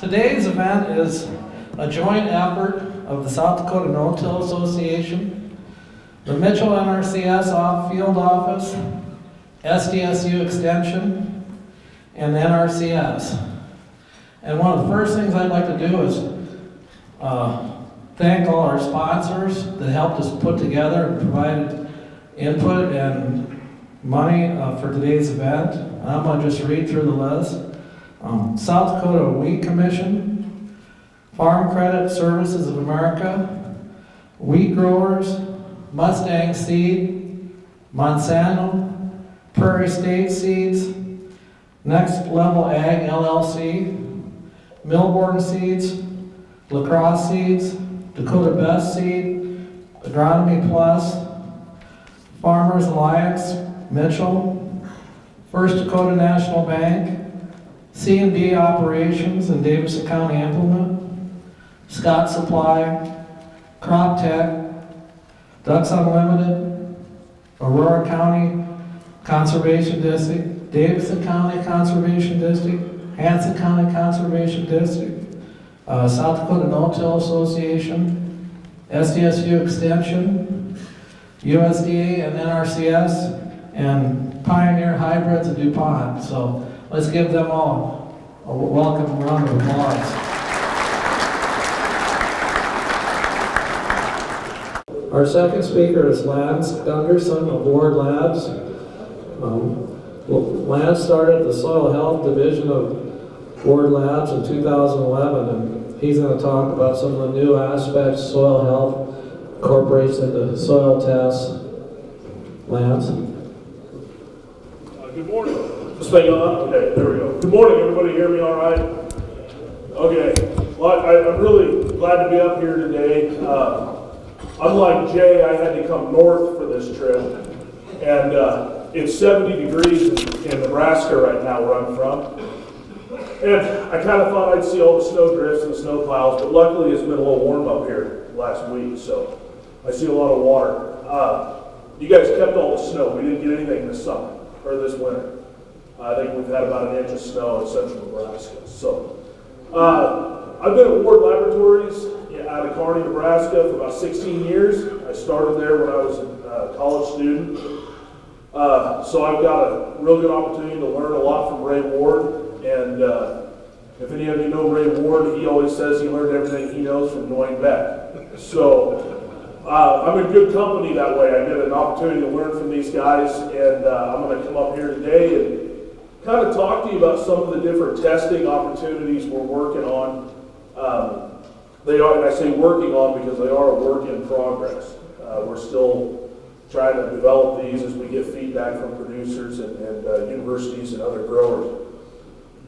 today's event is a joint effort of the South Dakota No-Till Association, the Mitchell NRCS off field office, SDSU Extension, and NRCS. And one of the first things I'd like to do is uh, thank all our sponsors that helped us put together and provided input and money uh, for today's event. I'm going to just read through the list. Um, South Dakota Wheat Commission, Farm Credit Services of America, Wheat Growers, Mustang Seed, Monsanto, Prairie State Seeds, Next Level Ag LLC, Millborn Seeds, La Crosse Seeds, Dakota Best Seed, Agronomy Plus, Farmers Alliance, Mitchell, First Dakota National Bank, C and D Operations and Davidson County Implement, Scott Supply, Crop Tech, Ducks Unlimited, Aurora County Conservation District, Davidson County Conservation District, Hanson County Conservation District, uh, South Dakota No-Till Association, SDSU Extension, USDA and NRCS, and Pioneer Hybrids of DuPont. So let's give them all a welcome round of applause. Our second speaker is Lance Gunderson of Ward Labs. Um, Lance started the Soil Health Division of Ward Labs in 2011, and he's going to talk about some of the new aspects soil health incorporates into soil tests. Lance? Uh, good morning. This thing on? Okay, there we go. Good morning, everybody. Hear me all right? Okay. Well, I, am really glad to be up here today. Uh, unlike Jay, I had to come north for this trip, and uh, it's 70 degrees in, in Nebraska right now, where I'm from. And I kind of thought I'd see all the snow drifts and snow clouds, but luckily it's been a little warm up here last week, so I see a lot of water. Uh, you guys kept all the snow. We didn't get anything this summer or this winter. I think we've had about an inch of snow in central Nebraska. So uh, I've been at Ward Laboratories out of Kearney, Nebraska for about 16 years. I started there when I was a college student. Uh, so I've got a real good opportunity to learn a lot from Ray Ward. And uh, if any of you know Ray Ward, he always says he learned everything he knows from Dwayne Beck. So uh, I'm in good company that way. I get an opportunity to learn from these guys, and uh, I'm going to come up here today and kind of talk to you about some of the different testing opportunities we're working on. Um, they are, I say working on because they are a work in progress. Uh, we're still trying to develop these as we get feedback from producers and, and uh, universities and other growers.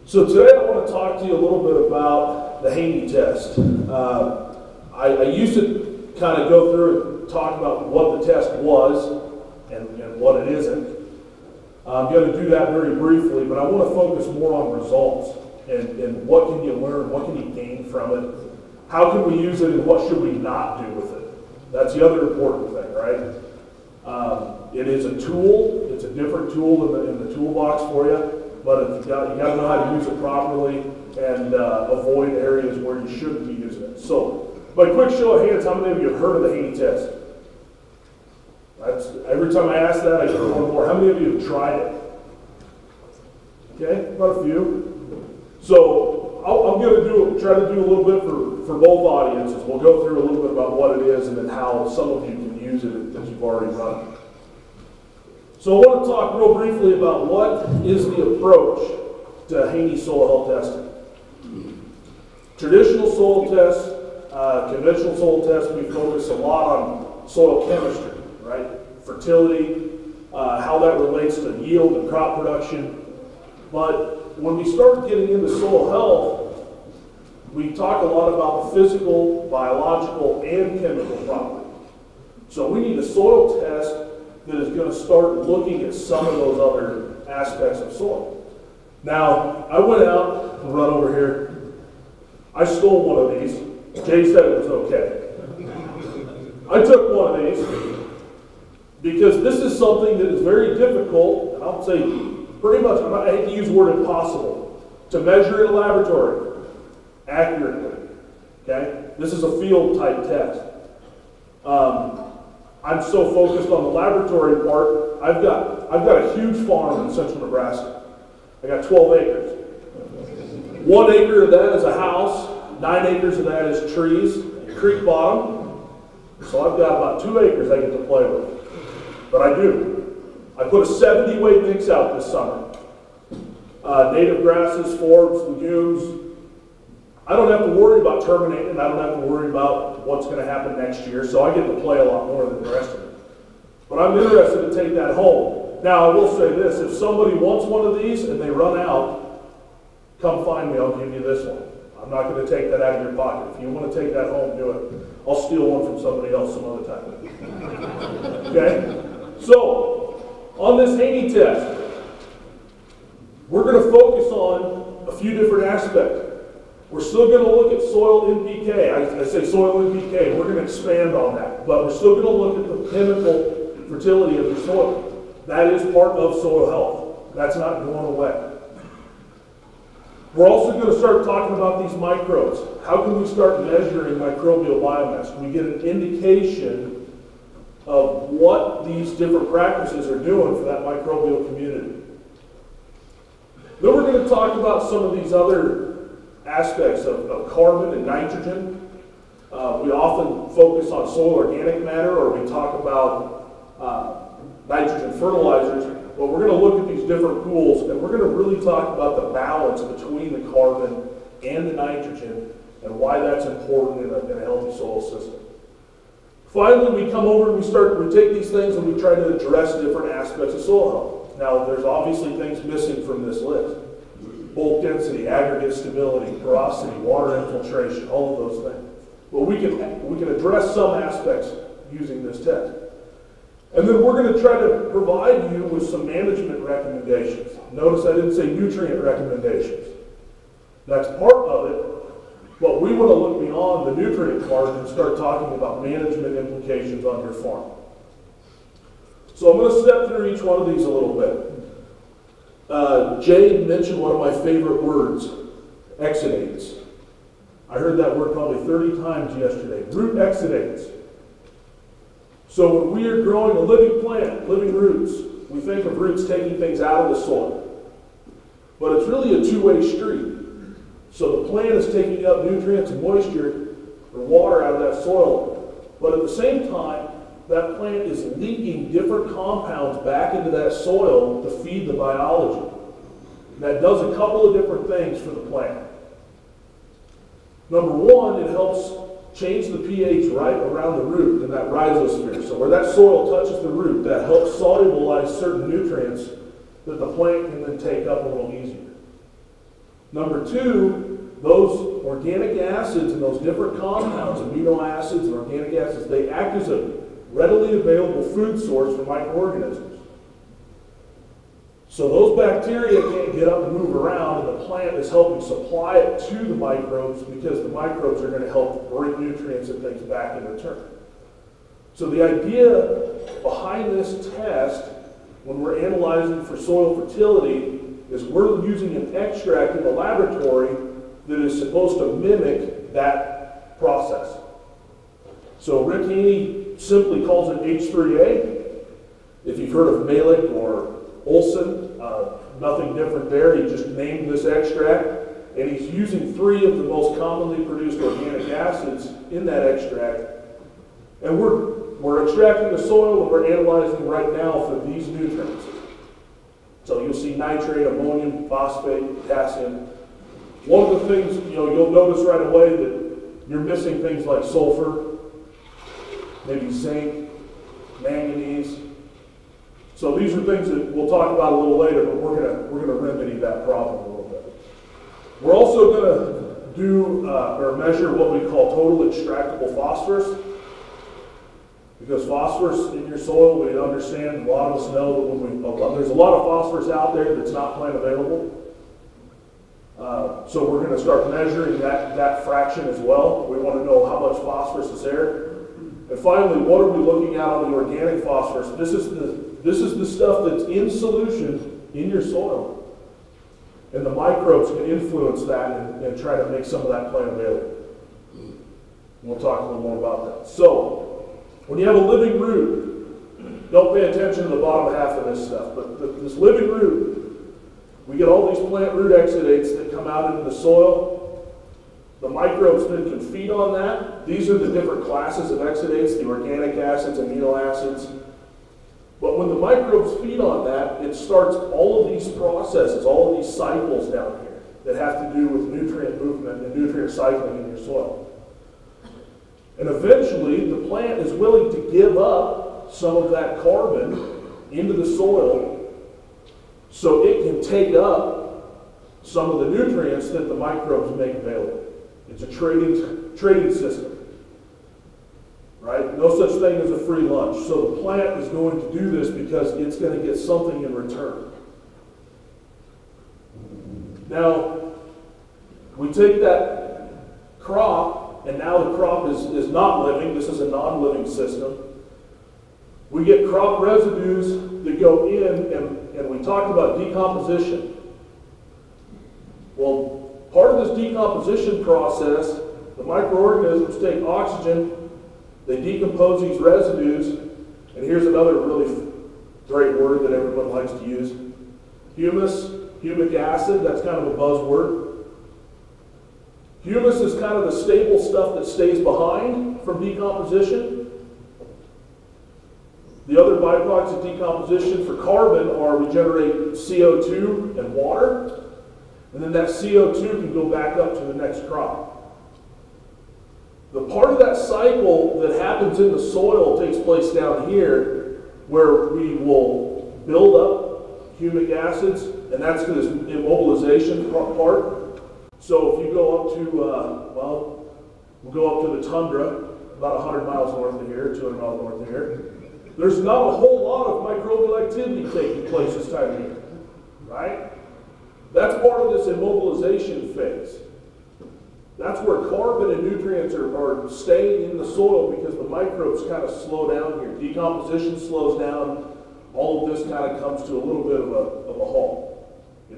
So today I want to talk to you a little bit about the Haney test. Uh, I, I used to kind of go through and talk about what the test was and, and what it isn't. I'm going to do that very briefly, but I want to focus more on results and, and what can you learn, what can you gain from it, how can we use it, and what should we not do with it. That's the other important thing, right? Um, it is a tool. It's a different tool in the, in the toolbox for you, but you got, you got to know how to use it properly and uh, avoid areas where you shouldn't be using it. So by quick show of hands, how many of you have heard of the Haney test? That's, every time I ask that, I get one more. How many of you have tried it? Okay, about a few. So i am going to do try to do a little bit for, for both audiences. We'll go through a little bit about what it is and then how some of you can use it that you've already run. So I want to talk real briefly about what is the approach to Haney soil health testing. Traditional soil tests uh, conventional soil tests, we focus a lot on soil chemistry, right? Fertility, uh, how that relates to yield and crop production. But when we start getting into soil health, we talk a lot about the physical, biological, and chemical property. So we need a soil test that is going to start looking at some of those other aspects of soil. Now, I went out and run over here. I stole one of these Jay said it was okay. I took one of these because this is something that is very difficult, and I'll say pretty much, I hate to use the word impossible, to measure in a laboratory. accurately. Okay? This is a field type test. Um, I'm so focused on the laboratory part, I've got, I've got a huge farm in central Nebraska. I got 12 acres. One acre of that is a house, nine acres of that is trees, creek bottom. So I've got about two acres I get to play with. But I do. I put a 70 weight mix out this summer. Uh, native grasses, forbs, legumes. I don't have to worry about terminating, I don't have to worry about what's going to happen next year, so I get to play a lot more than the rest of it. But I'm interested to take that home. Now, I will say this, if somebody wants one of these and they run out, come find me, I'll give you this one. I'm not gonna take that out of your pocket. If you wanna take that home, do it. I'll steal one from somebody else some other time. Okay? So, on this Haney test, we're gonna focus on a few different aspects. We're still gonna look at soil NPK. I, I say soil NPK, we're gonna expand on that. But we're still gonna look at the chemical fertility of the soil. That is part of soil health. That's not going away. We're also going to start talking about these microbes. How can we start measuring microbial biomass? We get an indication of what these different practices are doing for that microbial community? Then we're going to talk about some of these other aspects of, of carbon and nitrogen. Uh, we often focus on soil organic matter or we talk about uh, nitrogen fertilizers, but we're going to look at these different pools and we're going to really talk about the balance between the carbon and the nitrogen and why that's important in a, in a healthy soil system. Finally, we come over and we start, we take these things and we try to address different aspects of soil health. Now, there's obviously things missing from this list. Bulk density, aggregate stability, porosity, water infiltration, all of those things. But we can, we can address some aspects using this test. And then we're going to try to provide you with some management recommendations. Notice I didn't say nutrient recommendations. That's part of it, but we want to look beyond the nutrient part and start talking about management implications on your farm. So I'm going to step through each one of these a little bit. Uh, Jay mentioned one of my favorite words, exudates. I heard that word probably 30 times yesterday. Root exudates. So when we are growing a living plant, living roots, we think of roots taking things out of the soil. But it's really a two-way street. So the plant is taking up nutrients and moisture or water out of that soil. But at the same time, that plant is leaking different compounds back into that soil to feed the biology. And that does a couple of different things for the plant. Number one, it helps change the pH right around the root in that rhizosphere. So where that soil touches the root, that helps solubilize certain nutrients that the plant can then take up a little easier. Number two, those organic acids and those different compounds, amino acids and organic acids, they act as a readily available food source for microorganisms. So those bacteria can't get up and move around, and the plant is helping supply it to the microbes because the microbes are going to help bring nutrients and things back in return. So the idea behind this test, when we're analyzing for soil fertility, is we're using an extract in the laboratory that is supposed to mimic that process. So Rick Haney simply calls it H3A. If you've heard of Mehlich or Olsen, uh, nothing different there. He just named this extract, and he's using three of the most commonly produced organic acids in that extract. And we're, we're extracting the soil and we're analyzing right now for these nutrients. So you'll see nitrate, ammonium, phosphate, potassium. One of the things, you know, you'll notice right away that you're missing things like sulfur, maybe zinc, manganese, so these are things that we'll talk about a little later, but we're gonna we're gonna remedy that problem a little bit. We're also gonna do uh, or measure what we call total extractable phosphorus. Because phosphorus in your soil, we understand, a lot of us know that when we, there's a lot of phosphorus out there that's not plant available. Uh, so we're going to start measuring that, that fraction as well. We want to know how much phosphorus is there. And finally, what are we looking at on the organic phosphorus? This is the, this is the stuff that's in solution in your soil. And the microbes can influence that and, and try to make some of that plant available. We'll talk a little more about that. So, when you have a living root, don't pay attention to the bottom half of this stuff, but the, this living root, we get all these plant root exudates that come out into the soil. The microbes then can feed on that. These are the different classes of exudates, the organic acids, amino acids. But when the microbes feed on that, it starts all of these processes, all of these cycles down here that have to do with nutrient movement and nutrient cycling in your soil. And eventually, the plant is willing to give up some of that carbon into the soil so it can take up some of the nutrients that the microbes make available. It's a trading, trading system. Right? No such thing as a free lunch. So the plant is going to do this because it's going to get something in return. Now, we take that crop, and now the crop is, is not living. This is a non living system. We get crop residues that go in, and, and we talked about decomposition. Well, part of this decomposition process, the microorganisms take oxygen they decompose these residues, and here's another really great word that everyone likes to use humus, humic acid, that's kind of a buzzword. Humus is kind of the stable stuff that stays behind from decomposition. The other byproducts of decomposition for carbon are we generate CO2 and water, and then that CO2 can go back up to the next crop. The part of that cycle that happens in the soil takes place down here where we will build up humic acids, and that's this immobilization part. So if you go up to, uh, well, we'll go up to the tundra, about 100 miles north of here, 200 miles north of here. There's not a whole lot of microbial activity taking place this time of year, right? That's part of this immobilization phase. That's where carbon and nutrients are, are staying in the soil because the microbes kind of slow down here. Decomposition slows down. All of this kind of comes to a little bit of a, of a halt.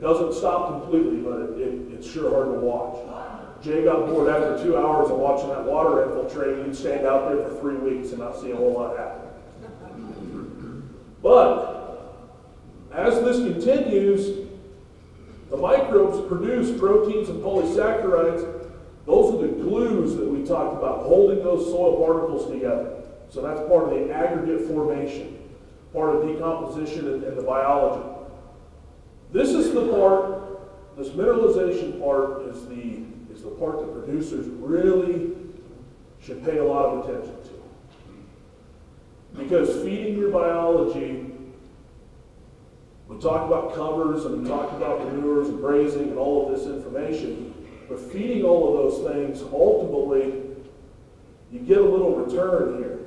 Doesn't stop completely, but it, it, it's sure hard to watch. Jay got bored after two hours of watching that water infiltrate. He'd stand out there for three weeks and not see a whole lot happen. But as this continues, the microbes produce proteins and polysaccharides those are the glues that we talked about, holding those soil particles together. So that's part of the aggregate formation, part of decomposition and, and the biology. This is the part, this mineralization part is the, is the part that producers really should pay a lot of attention to. Because feeding your biology, we talk about covers and we talk about manures and grazing and all of this information, but feeding all of those things, ultimately, you get a little return here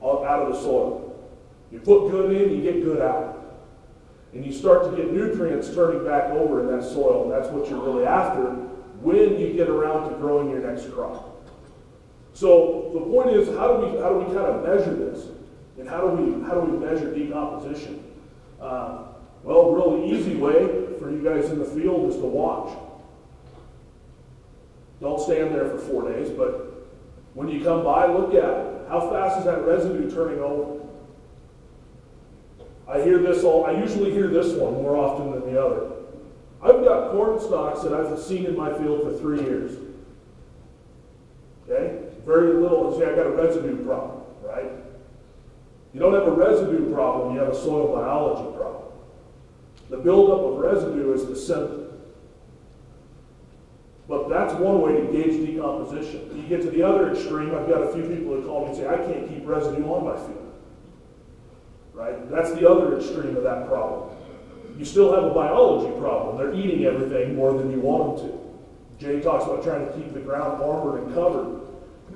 uh, out of the soil. You put good in, you get good out. And you start to get nutrients turning back over in that soil, and that's what you're really after when you get around to growing your next crop. So the point is, how do we how do we kind of measure this, and how do we how do we measure decomposition? Uh, well, really easy way for you guys in the field is to watch. Don't stand there for four days, but when you come by, look at it. How fast is that residue turning over? I hear this all, I usually hear this one more often than the other. I've got corn stalks that I've seen in my field for three years. Okay? Very little, see, I've got a residue problem, right? You don't have a residue problem, you have a soil biology problem. The buildup of residue is the symptom. But that's one way to gauge decomposition. You get to the other extreme, I've got a few people that call me and say, I can't keep residue on my field. Right? That's the other extreme of that problem. You still have a biology problem. They're eating everything more than you want them to. Jay talks about trying to keep the ground armored and covered.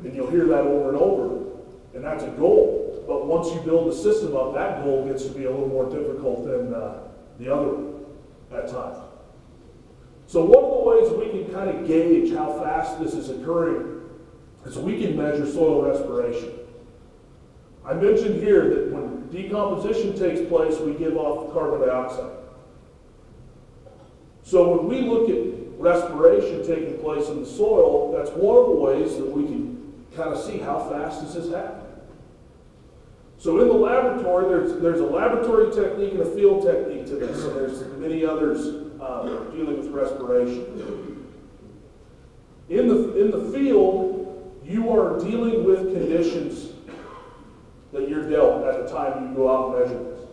And you'll hear that over and over. And that's a goal. But once you build the system up, that goal gets to be a little more difficult than uh, the other one at times. So one of the ways we can kind of gauge how fast this is occurring is we can measure soil respiration. I mentioned here that when decomposition takes place, we give off carbon dioxide. So when we look at respiration taking place in the soil, that's one of the ways that we can kind of see how fast this is happening. So in the laboratory, there's, there's a laboratory technique and a field technique to this, and there's many others uh, dealing with respiration. In the, in the field, you are dealing with conditions that you're dealt at the time you go out and measure this.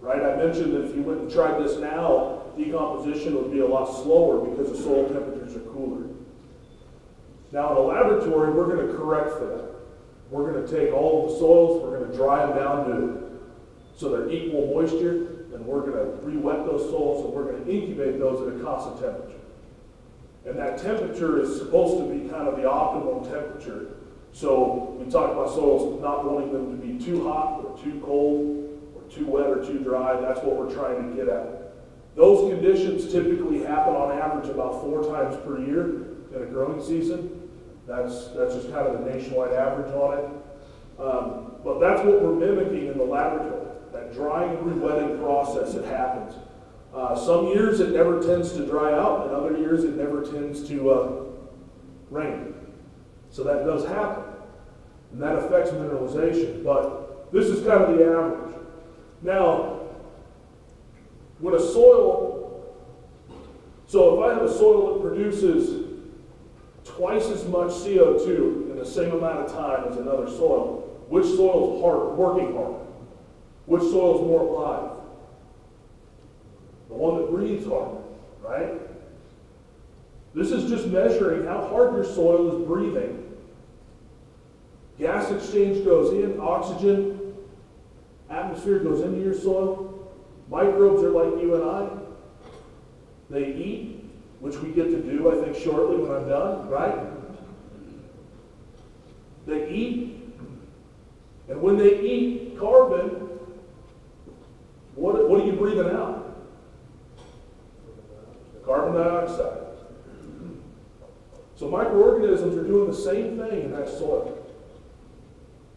Right? I mentioned that if you went and tried this now, decomposition would be a lot slower because the soil temperatures are cooler. Now in a laboratory, we're going to correct for that. We're going to take all of the soils, we're going to dry them down to so they're equal moisture, and we're going to re-wet those soils, and we're going to incubate those at a constant temperature. And that temperature is supposed to be kind of the optimum temperature. So we talk about soils not wanting them to be too hot or too cold or too wet or too dry. That's what we're trying to get at. Those conditions typically happen on average about four times per year in a growing season. That's, that's just kind of the nationwide average on it. Um, but that's what we're mimicking in the laboratory, that drying and re-wetting process that happens. Uh, some years it never tends to dry out, and other years it never tends to uh, rain. So that does happen, and that affects mineralization. But this is kind of the average. Now, when a soil, so if I have a soil that produces twice as much CO2 in the same amount of time as another soil, which soil is hard, working harder? Which soil is more alive? The one that breathes harder, right? This is just measuring how hard your soil is breathing. Gas exchange goes in, oxygen, atmosphere goes into your soil. Microbes are like you and I. They eat, which we get to do, I think, shortly when I'm done, right? They eat, and when they eat carbon, what, what are you breathing out? Carbon dioxide. So microorganisms are doing the same thing in that soil.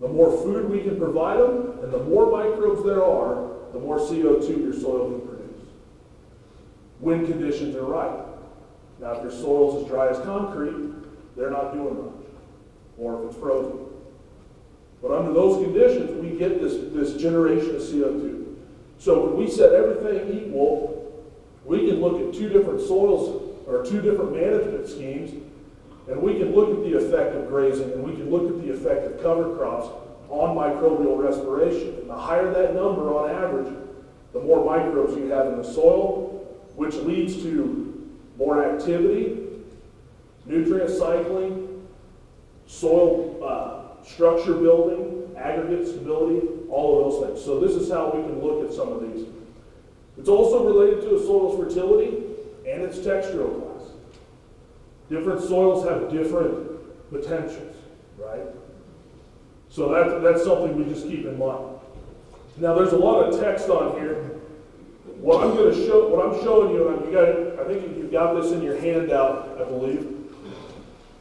The more food we can provide them, and the more microbes there are, the more CO2 your soil can produce. When conditions are right. Now, if your soil's as dry as concrete, they're not doing much. Or if it's frozen. But under those conditions, we get this, this generation of CO2. So when we set everything equal, we can look at two different soils or two different management schemes, and we can look at the effect of grazing and we can look at the effect of cover crops on microbial respiration. And the higher that number on average, the more microbes you have in the soil, which leads to more activity, nutrient cycling, soil uh, structure building, aggregate stability, all of those things. So this is how we can look at some of these. It's also related to a soil's fertility and its textural class. Different soils have different potentials, right? So that, that's something we just keep in mind. Now, there's a lot of text on here. What I'm going to show, what I'm showing you, and you got, I think you've got this in your handout, I believe,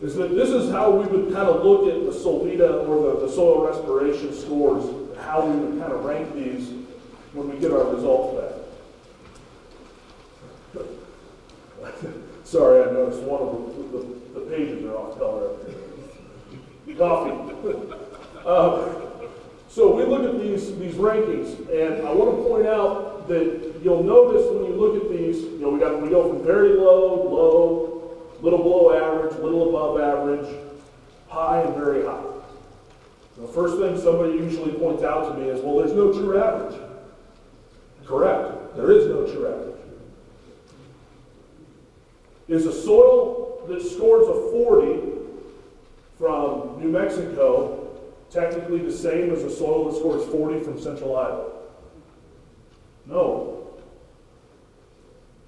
is that this is how we would kind of look at the Solvita or the, the soil respiration scores, how we would kind of rank these when we get our results back. Sorry, I noticed one of the, the, the pages are off color. Coffee. Uh, so we look at these, these rankings, and I want to point out that you'll notice when you look at these, you know, we got we go from very low, low, little below average, little above average, high, and very high. The first thing somebody usually points out to me is, well, there's no true average. Correct. There is no true average. Is a soil that scores a 40 from New Mexico technically the same as a soil that scores 40 from central Iowa? No.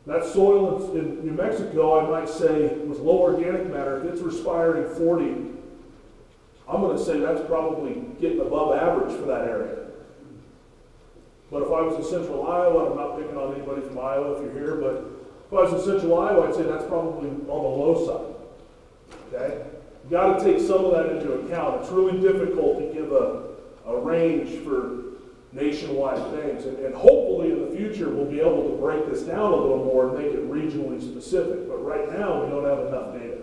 That soil in, New Mexico, I might say, with low organic matter, if it's respiring 40, I'm going to say that's probably getting above average for that area. But if I was in central Iowa, I'm not picking on anybody from Iowa if you're here, but was in central Iowa, I'd say that's probably on the low side. Okay? You've got to take some of that into account. It's really difficult to give a, a range for nationwide things. And, and hopefully in the future, we'll be able to break this down a little more and make it regionally specific. But right now, we don't have enough data.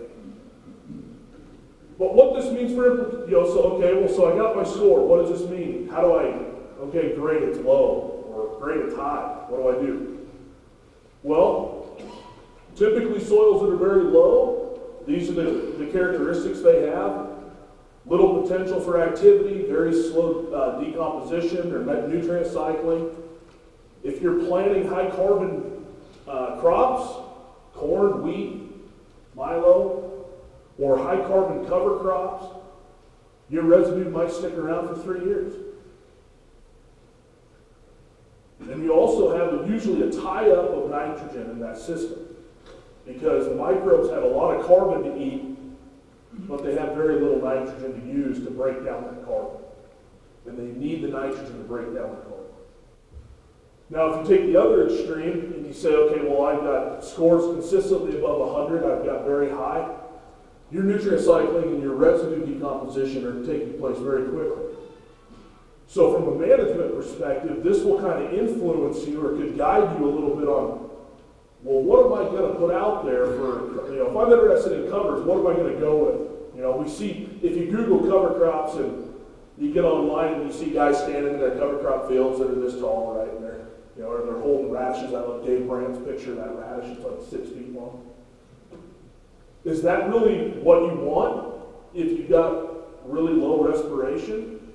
But what this means for, you know, so, okay, well, so I got my score. What does this mean? How do I, okay, grade it's low or grade it's high. What do I do? Well, typically soils that are very low, these are the, the characteristics they have. Little potential for activity, very slow uh, decomposition or nutrient cycling. If you're planting high carbon uh, crops, corn, wheat, milo, or high carbon cover crops, your residue might stick around for three years. And you also have usually a tie-up of nitrogen in that system because the microbes have a lot of carbon to eat, but they have very little nitrogen to use to break down that carbon. And they need the nitrogen to break down the carbon. Now, if you take the other extreme and you say, okay, well, I've got scores consistently above 100, I've got very high, your nutrient cycling and your residue decomposition are taking place very quickly. So from a management perspective, this will kind of influence you or could guide you a little bit on, well, what am I going to put out there for, you know, if I'm interested in covers, what am I going to go with? You know, we see, if you Google cover crops and you get online and you see guys standing in their cover crop fields that are this tall, right, and they're, you know, or they're holding radishes. I love Dave Brandt's picture of that radish, it's like six feet long. Is that really what you want if you've got really low respiration?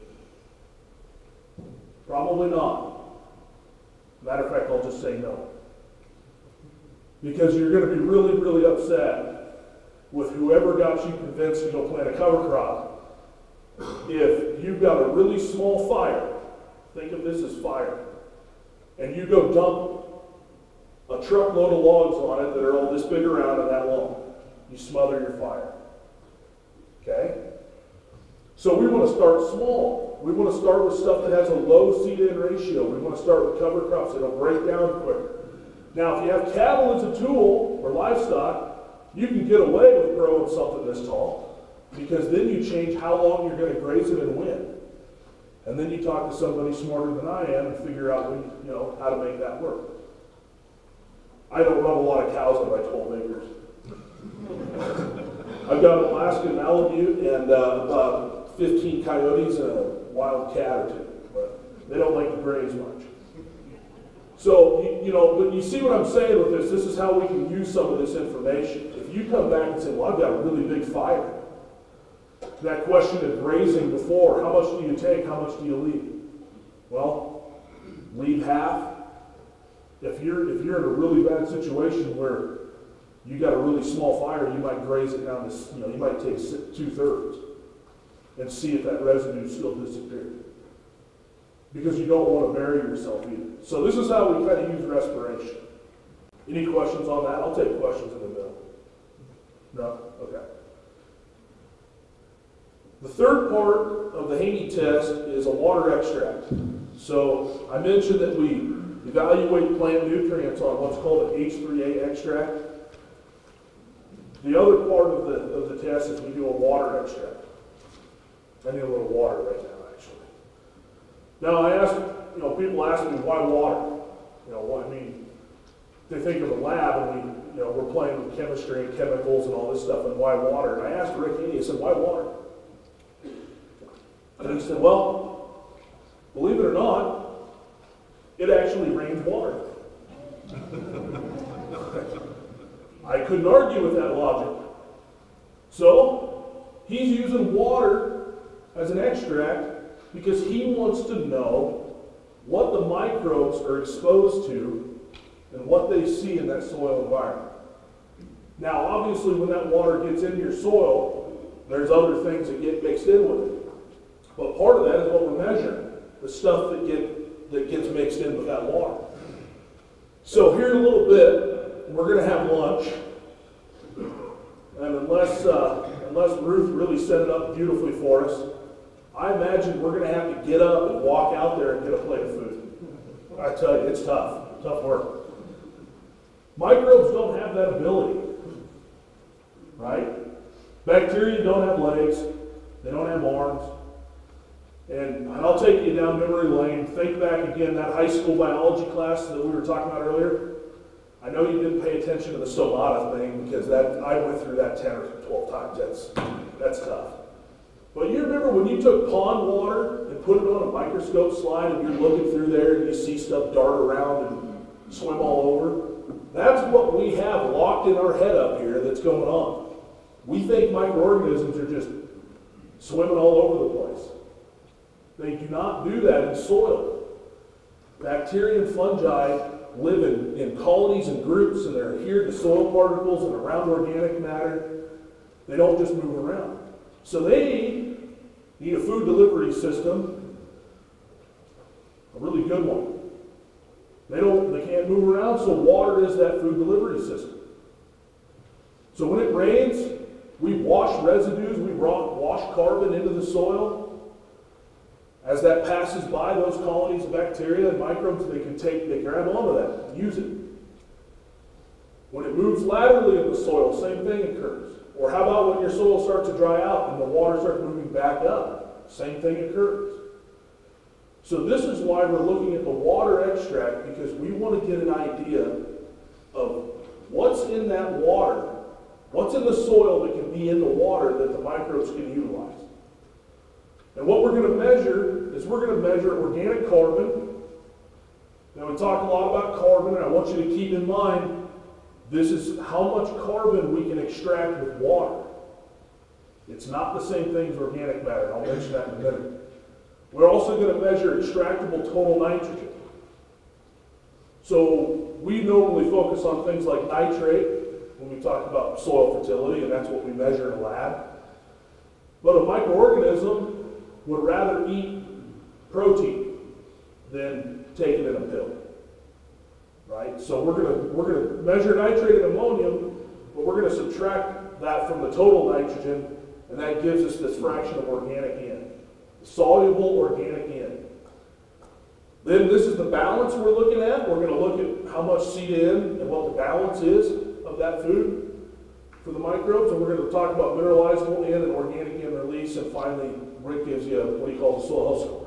Probably not. Matter of fact, I'll just say no. Because you're going to be really, really upset with whoever got you convinced to go plant a cover crop. If you've got a really small fire, think of this as fire, and you go dump a truckload of logs on it that are all this big around and that long, you smother your fire. Okay? So we want to start small. We want to start with stuff that has a low C/N ratio. We want to start with cover crops that'll break down quicker. Now, if you have cattle as a tool or livestock, you can get away with growing something this tall because then you change how long you're going to graze it and when. And then you talk to somebody smarter than I am and figure out when, you know, how to make that work. I don't run a lot of cows on my 12 acres. I've got an Alaskan Malamute and uh, about 15 coyotes and a wild cat or two, but they don't like to graze much. So, you, know, but you see what I'm saying with this? This is how we can use some of this information. If you come back and say, well, I've got a really big fire, that question of grazing before, how much do you take, how much do you leave? Well, leave half. If you're, if you're in a really bad situation where you got a really small fire, you might graze it down to, you know, you might take two thirds and see if that residue still disappeared. Because you don't want to bury yourself either. So this is how we kind of use respiration. Any questions on that? I'll take questions in the middle. No? Okay. The third part of the Haney test is a water extract. So I mentioned that we evaluate plant nutrients on what's called an H3A extract. The other part of the, of the test is we do a water extract. I need a little water right now. Now, I ask, you know, people ask me, why water? You know, what, I mean, they think of a lab and we, you know, we're playing with chemistry and chemicals and all this stuff, and why water? And I asked Rick Haney, I said, why water? And he said, well, believe it or not, it actually rains water. I couldn't argue with that logic. So, he's using water as an extract because he wants to know what the microbes are exposed to and what they see in that soil environment. Now, obviously, when that water gets into your soil, there's other things that get mixed in with it. But part of that is what we're measuring, the stuff that, get, that gets mixed in with that water. So here in a little bit, we're going to have lunch. And unless, uh, unless Ruth really set it up beautifully for us, I imagine we're going to have to get up and walk out there and get a plate of food. I tell you, it's tough. Tough work. Microbes don't have that ability. Right? Bacteria don't have legs. They don't have arms. And, I'll take you down memory lane. Think back again, that high school biology class that we were talking about earlier. I know you didn't pay attention to the stomata thing because that, I went through that 10 or 12 times. That's, that's tough. But you remember when you took pond water and put it on a microscope slide and you're looking through there and you see stuff dart around and swim all over? That's what we have locked in our head up here that's going on. We think microorganisms are just swimming all over the place. They do not do that in soil. Bacteria and fungi live in, in colonies and groups and they're adhered to soil particles and around organic matter. They don't just move around. So they need a food delivery system, a really good one. They don't, they can't move around, so water is that food delivery system. So when it rains, we wash residues, we wash carbon into the soil. As that passes by those colonies of bacteria and microbes, they can take, they grab onto that, use it. When it moves laterally in the soil, same thing occurs. Or how about when your soil starts to dry out and the water starts moving back up? Same thing occurs. So this is why we're looking at the water extract because we want to get an idea of what's in that water, what's in the soil that can be in the water that the microbes can utilize. And what we're going to measure is we're going to measure organic carbon. Now we talk a lot about carbon, and I want you to keep in mind this is how much carbon we can extract with water. It's not the same thing as organic matter. I'll mention that in a minute. We're also going to measure extractable total nitrogen. So we normally focus on things like nitrate when we talk about soil fertility, and that's what we measure in a lab. But a microorganism would rather eat protein than take it in a pill. Right? So we're gonna we're gonna measure nitrate and ammonium, but we're gonna subtract that from the total nitrogen, and that gives us this fraction of organic N. Soluble organic N. Then this is the balance we're looking at. We're gonna look at how much C/N and what the balance is of that food for the microbes, and we're gonna talk about mineralizable N and organic N release, and finally Rick gives you what he calls a soil health score.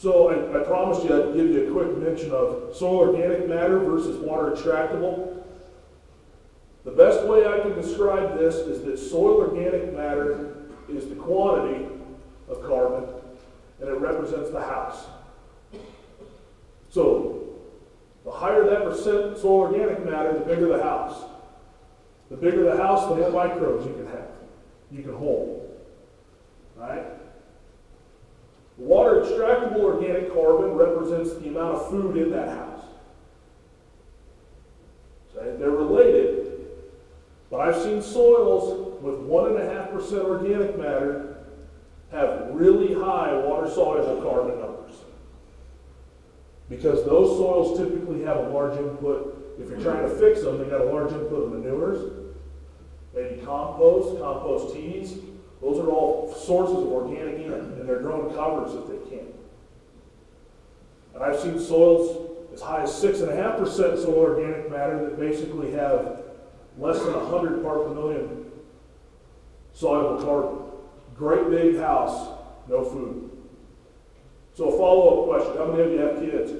So I, I promised you I'd give you a quick mention of soil organic matter versus water extractable. The best way I can describe this is that soil organic matter is the quantity of carbon and it represents the house. So the higher that percent soil organic matter, the bigger the house. The bigger the house, the more microbes you can have, you can hold. Right? Water extractable organic carbon represents the amount of food in that house. Okay? They're related, but I've seen soils with 1.5% organic matter have really high water soluble carbon numbers. Because those soils typically have a large input. If you're trying to fix them, they got a large input of manures, maybe compost, compost teas, those are all sources of organic N, and they're growing covers if they can. And I've seen soils as high as 6.5% soil organic matter that basically have less than 100 part per million soluble carbon. Great big house, no food. So a follow-up question, how many of you have kids?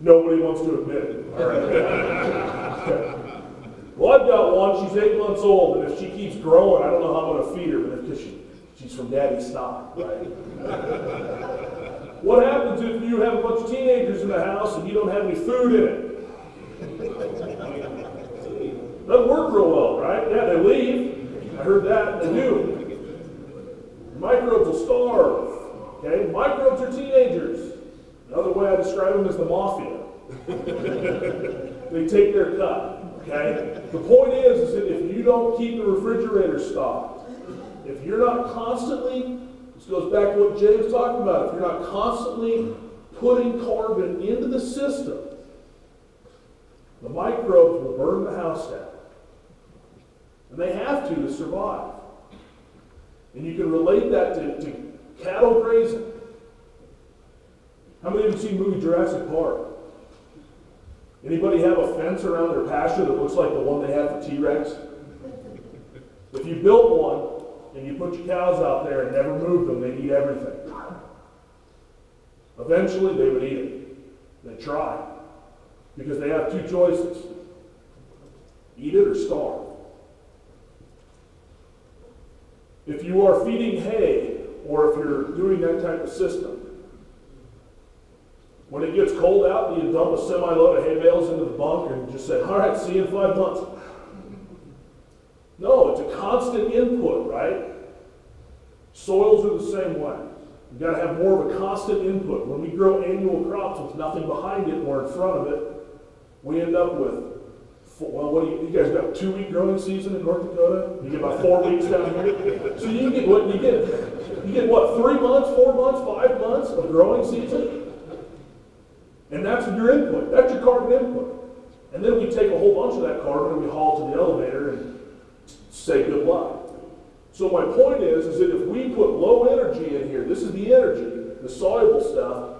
Nobody wants to admit it. All right. Okay. Well, I've got one. She's eight months old, and if she keeps growing, I don't know how I'm going to feed her, but because she, she's from daddy's snot, right? what happens if you have a bunch of teenagers in the house and you don't have any food in it? Doesn't work real well, right? Yeah, they leave. I heard that. They do. Microbes will starve. Okay, microbes are teenagers. Another way I describe them is the mafia. they take their cut. Okay? The point is, is that if you don't keep the refrigerator stocked, if you're not constantly, this goes back to what Jay was talking about, if you're not constantly putting carbon into the system, the microbes will burn the house down. And they have to to survive. And you can relate that to, to cattle grazing. How many of you seen the movie Jurassic Park? Anybody have a fence around their pasture that looks like the one they had for T-Rex? If you built one, and you put your cows out there and never moved them, they'd eat everything. Eventually, they would eat it. They try. Because they have two choices eat it or starve. If you are feeding hay, or if you're doing that type of system, when it gets cold out, you dump a semi load of hay bales into the bunk and just say, all right, see you in five months. No, it's a constant input, right? Soils are the same way. You've got to have more of a constant input. When we grow annual crops with nothing behind it or in front of it, we end up with, well, what do you, you guys got two week growing season in North Dakota? You get about four weeks down here. So you get what you get. You get what, three months, four months, five months of growing season? And that's your input. That's your carbon input. And then we take a whole bunch of that carbon and we haul it to the elevator and say good luck. So my point is, is that if we put low energy in here, this is the energy, the soluble stuff,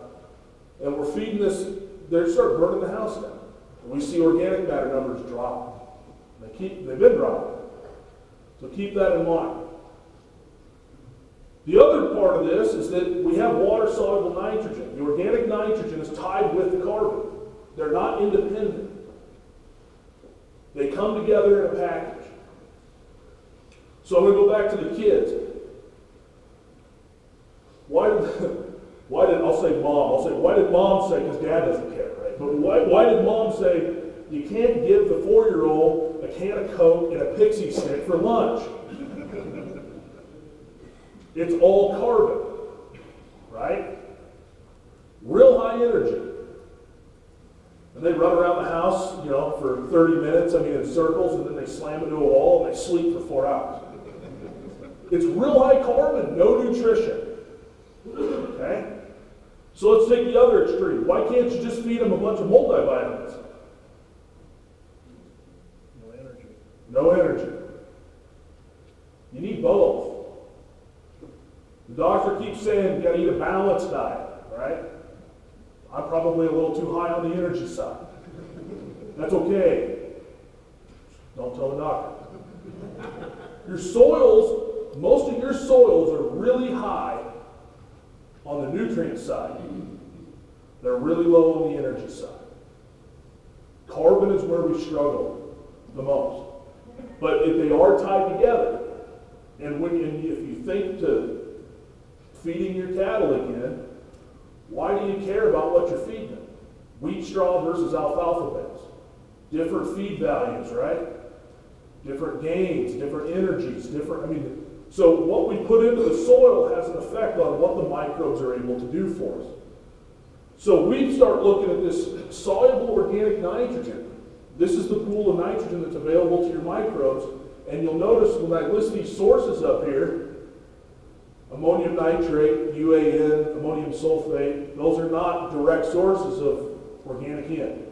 and we're feeding this, they start burning the house down. And we see organic matter numbers drop. They keep, they've been dropping. So keep that in mind. The other part of this is that we have water soluble nitrogen. The organic nitrogen is tied with the carbon. They're not independent. They come together in a package. So I'm going to go back to the kids. Why did, why did, I'll say mom, I'll say, why did mom say, because dad doesn't care, right? But why, why did mom say, you can't give the four year old a can of Coke and a pixie stick for lunch? It's all carbon, right? Real high energy. And they run around the house, you know, for 30 minutes, I mean, in circles, and then they slam into a wall and they sleep for four hours. It's real high carbon, no nutrition. Okay? So let's take the other extreme. Why can't you just feed them a bunch of multivitamins? No energy. No energy. You need both. The doctor keeps saying you gotta eat a balanced diet, right? I'm probably a little too high on the energy side. That's okay. Don't tell the doctor. Your soils, most of your soils are really high on the nutrient side. They're really low on the energy side. Carbon is where we struggle the most. But if they are tied together, and when and if you think to feeding your cattle again, why do you care about what you're feeding them? Wheat straw versus alfalfa bales. Different feed values, right? Different gains, different energies, different, I mean, so what we put into the soil has an effect on what the microbes are able to do for us. So we start looking at this soluble organic nitrogen. This is the pool of nitrogen that's available to your microbes. And you'll notice when I list these sources up here, ammonium nitrate, UAN, ammonium sulfate, those are not direct sources of organic N.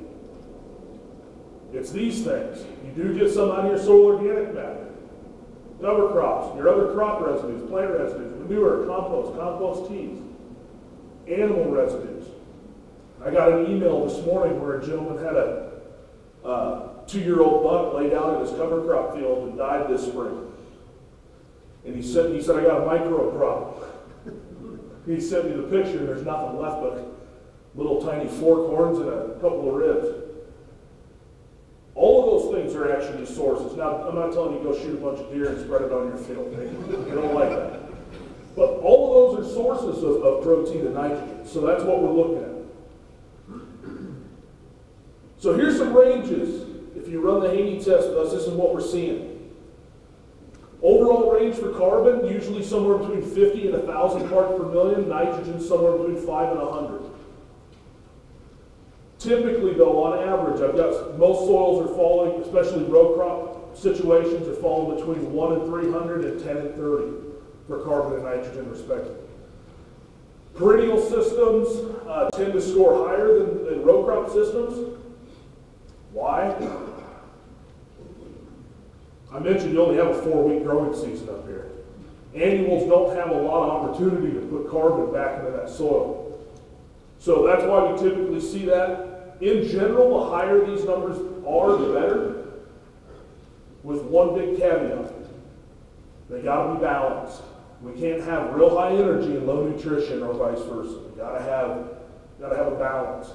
It's these things. You do get some out of your soil organic matter. Cover crops, your other crop residues, plant residues, manure, compost, compost teas, animal residues. I got an email this morning where a gentleman had a uh, two-year-old buck laid out in his cover crop field and died this spring. And he said, he said, I got a micro problem. he sent me the picture, and there's nothing left but little tiny fork horns and a couple of ribs. All of those things are actually sources. Now, I'm not telling you go shoot a bunch of deer and spread it on your field. They don't like that. But all of those are sources of, of protein and nitrogen. So that's what we're looking at. So here's some ranges. If you run the Haney test with us, this is what we're seeing. Overall range for carbon, usually somewhere between 50 and 1,000 parts per million. Nitrogen, somewhere between 5 and 100. Typically, though, on average, I've got most soils are falling, especially row crop situations, are falling between 1 and 300 and 10 and 30 for carbon and nitrogen, respectively. Perennial systems uh, tend to score higher than, than row crop systems. Why? I mentioned you only have a four-week growing season up here. Annuals don't have a lot of opportunity to put carbon back into that soil. So that's why we typically see that. In general, the higher these numbers are, the better, with one big caveat. They gotta be balanced. We can't have real high energy and low nutrition or vice versa. We gotta have, gotta have a balance.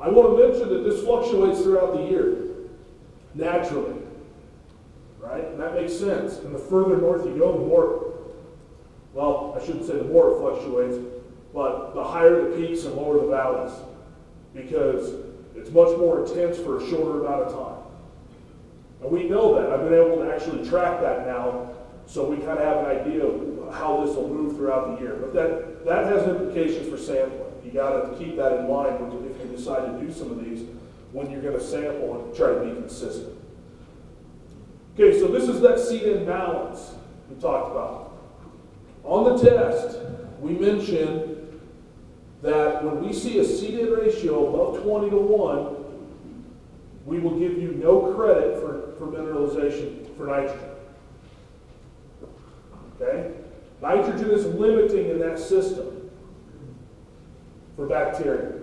I want to mention that this fluctuates throughout the year, naturally. Right? And that makes sense. And the further north you go, the more, well, I shouldn't say the more it fluctuates, but the higher the peaks and lower the valleys. Because it's much more intense for a shorter amount of time. And we know that. I've been able to actually track that now, so we kind of have an idea of how this will move throughout the year. But that, that has implications for sampling. You got to keep that in mind if you decide to do some of these, when you're going to sample and try to be consistent. Okay, so this is that C/N balance we talked about. On the test, we mentioned that when we see a C/N ratio above 20 to 1, we will give you no credit for, for mineralization for nitrogen. Okay? Nitrogen is limiting in that system for bacteria.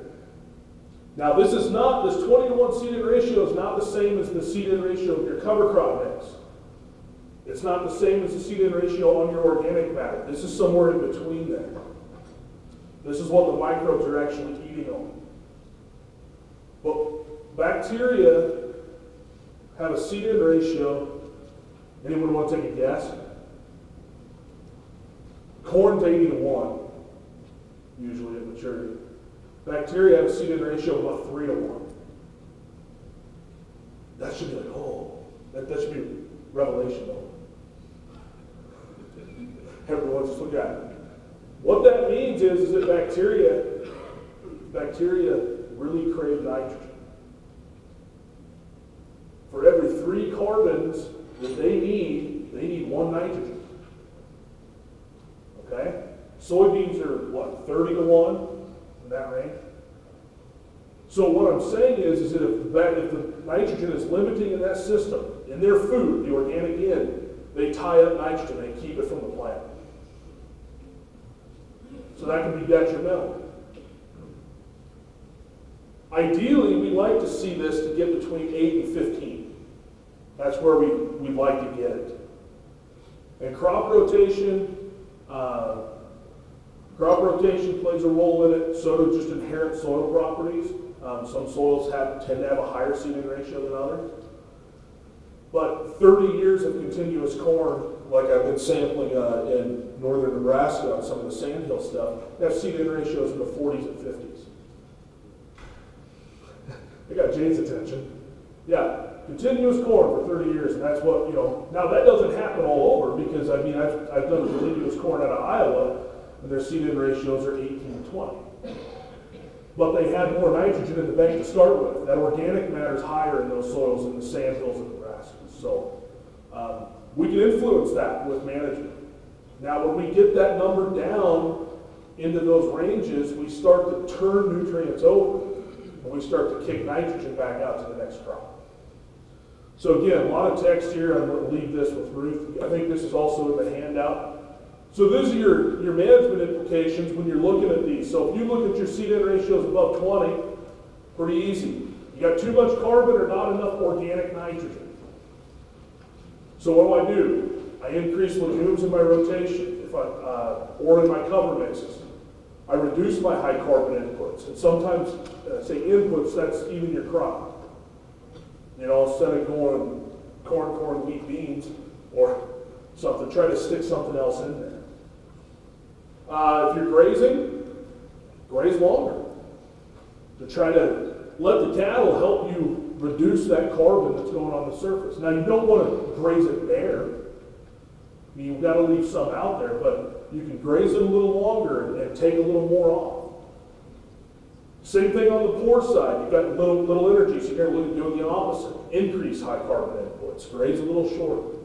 Now, this is not, this 20 to 1 C/N ratio is not the same as the C/N ratio of your cover crop mix. It's not the same as the C/N ratio on your organic matter. This is somewhere in between there. This is what the microbes are actually eating on. But bacteria have a C/N ratio. Anyone want to take a guess? Corn's 80 to 1, usually at maturity. Bacteria have a C/N ratio of about 3 to 1. That should be like, oh, that, that should be revelation though. Just look at it. What that means is, is that bacteria, bacteria really crave nitrogen. For every three carbons that they need, they need one nitrogen. Okay? Soybeans are what, 30 to 1 in that range? So what I'm saying is, is that if, if the nitrogen is limiting in that system, in their food, the organic N, they tie up nitrogen, they keep it from the plant. So that can be detrimental. Ideally, we like to see this to get between 8 and 15. That's where we, we'd like to get it. And crop rotation, uh, crop rotation plays a role in it, so do just inherent soil properties. Um, some soils have, tend to have a higher C/N ratio than others. But 30 years of continuous corn, like I've been sampling uh, in northern Nebraska on some of the sandhill stuff, have C/N ratios in the 40s and 50s. I got Jane's attention. Yeah, continuous corn for 30 years, and that's what, you know, now that doesn't happen all over because, I mean, I've, I've done continuous corn out of Iowa, and their C/N ratios are 18 to 20. But they had more nitrogen in the bank to start with. That organic matter is higher in those soils than the sand sandhills of Nebraska. So um, we can influence that with management. Now, when we get that number down into those ranges, we start to turn nutrients over and we start to kick nitrogen back out to the next crop. So again, a lot of text here. I'm going to leave this with Ruth. I think this is also in the handout. So those are your, your management implications when you're looking at these. So if you look at your C/N ratios above 20, pretty easy. You got too much carbon or not enough organic nitrogen. So what do I do? I increase legumes in my rotation, if I, uh, or in my cover mixes. I reduce my high carbon inputs, and sometimes uh, say inputs, that's even your crop. You know, instead of going corn, corn, wheat, beans, or something, try to stick something else in there. Uh, if you're grazing, graze longer. To try to let the cattle help you reduce that carbon that's going on the surface. Now, you don't want to graze it bare. I mean, you've got to leave some out there, but you can graze it a little longer and, take a little more off. Same thing on the poor side. You've got little, little energy, so you're going to doing the opposite. Increase high carbon inputs, graze a little shorter.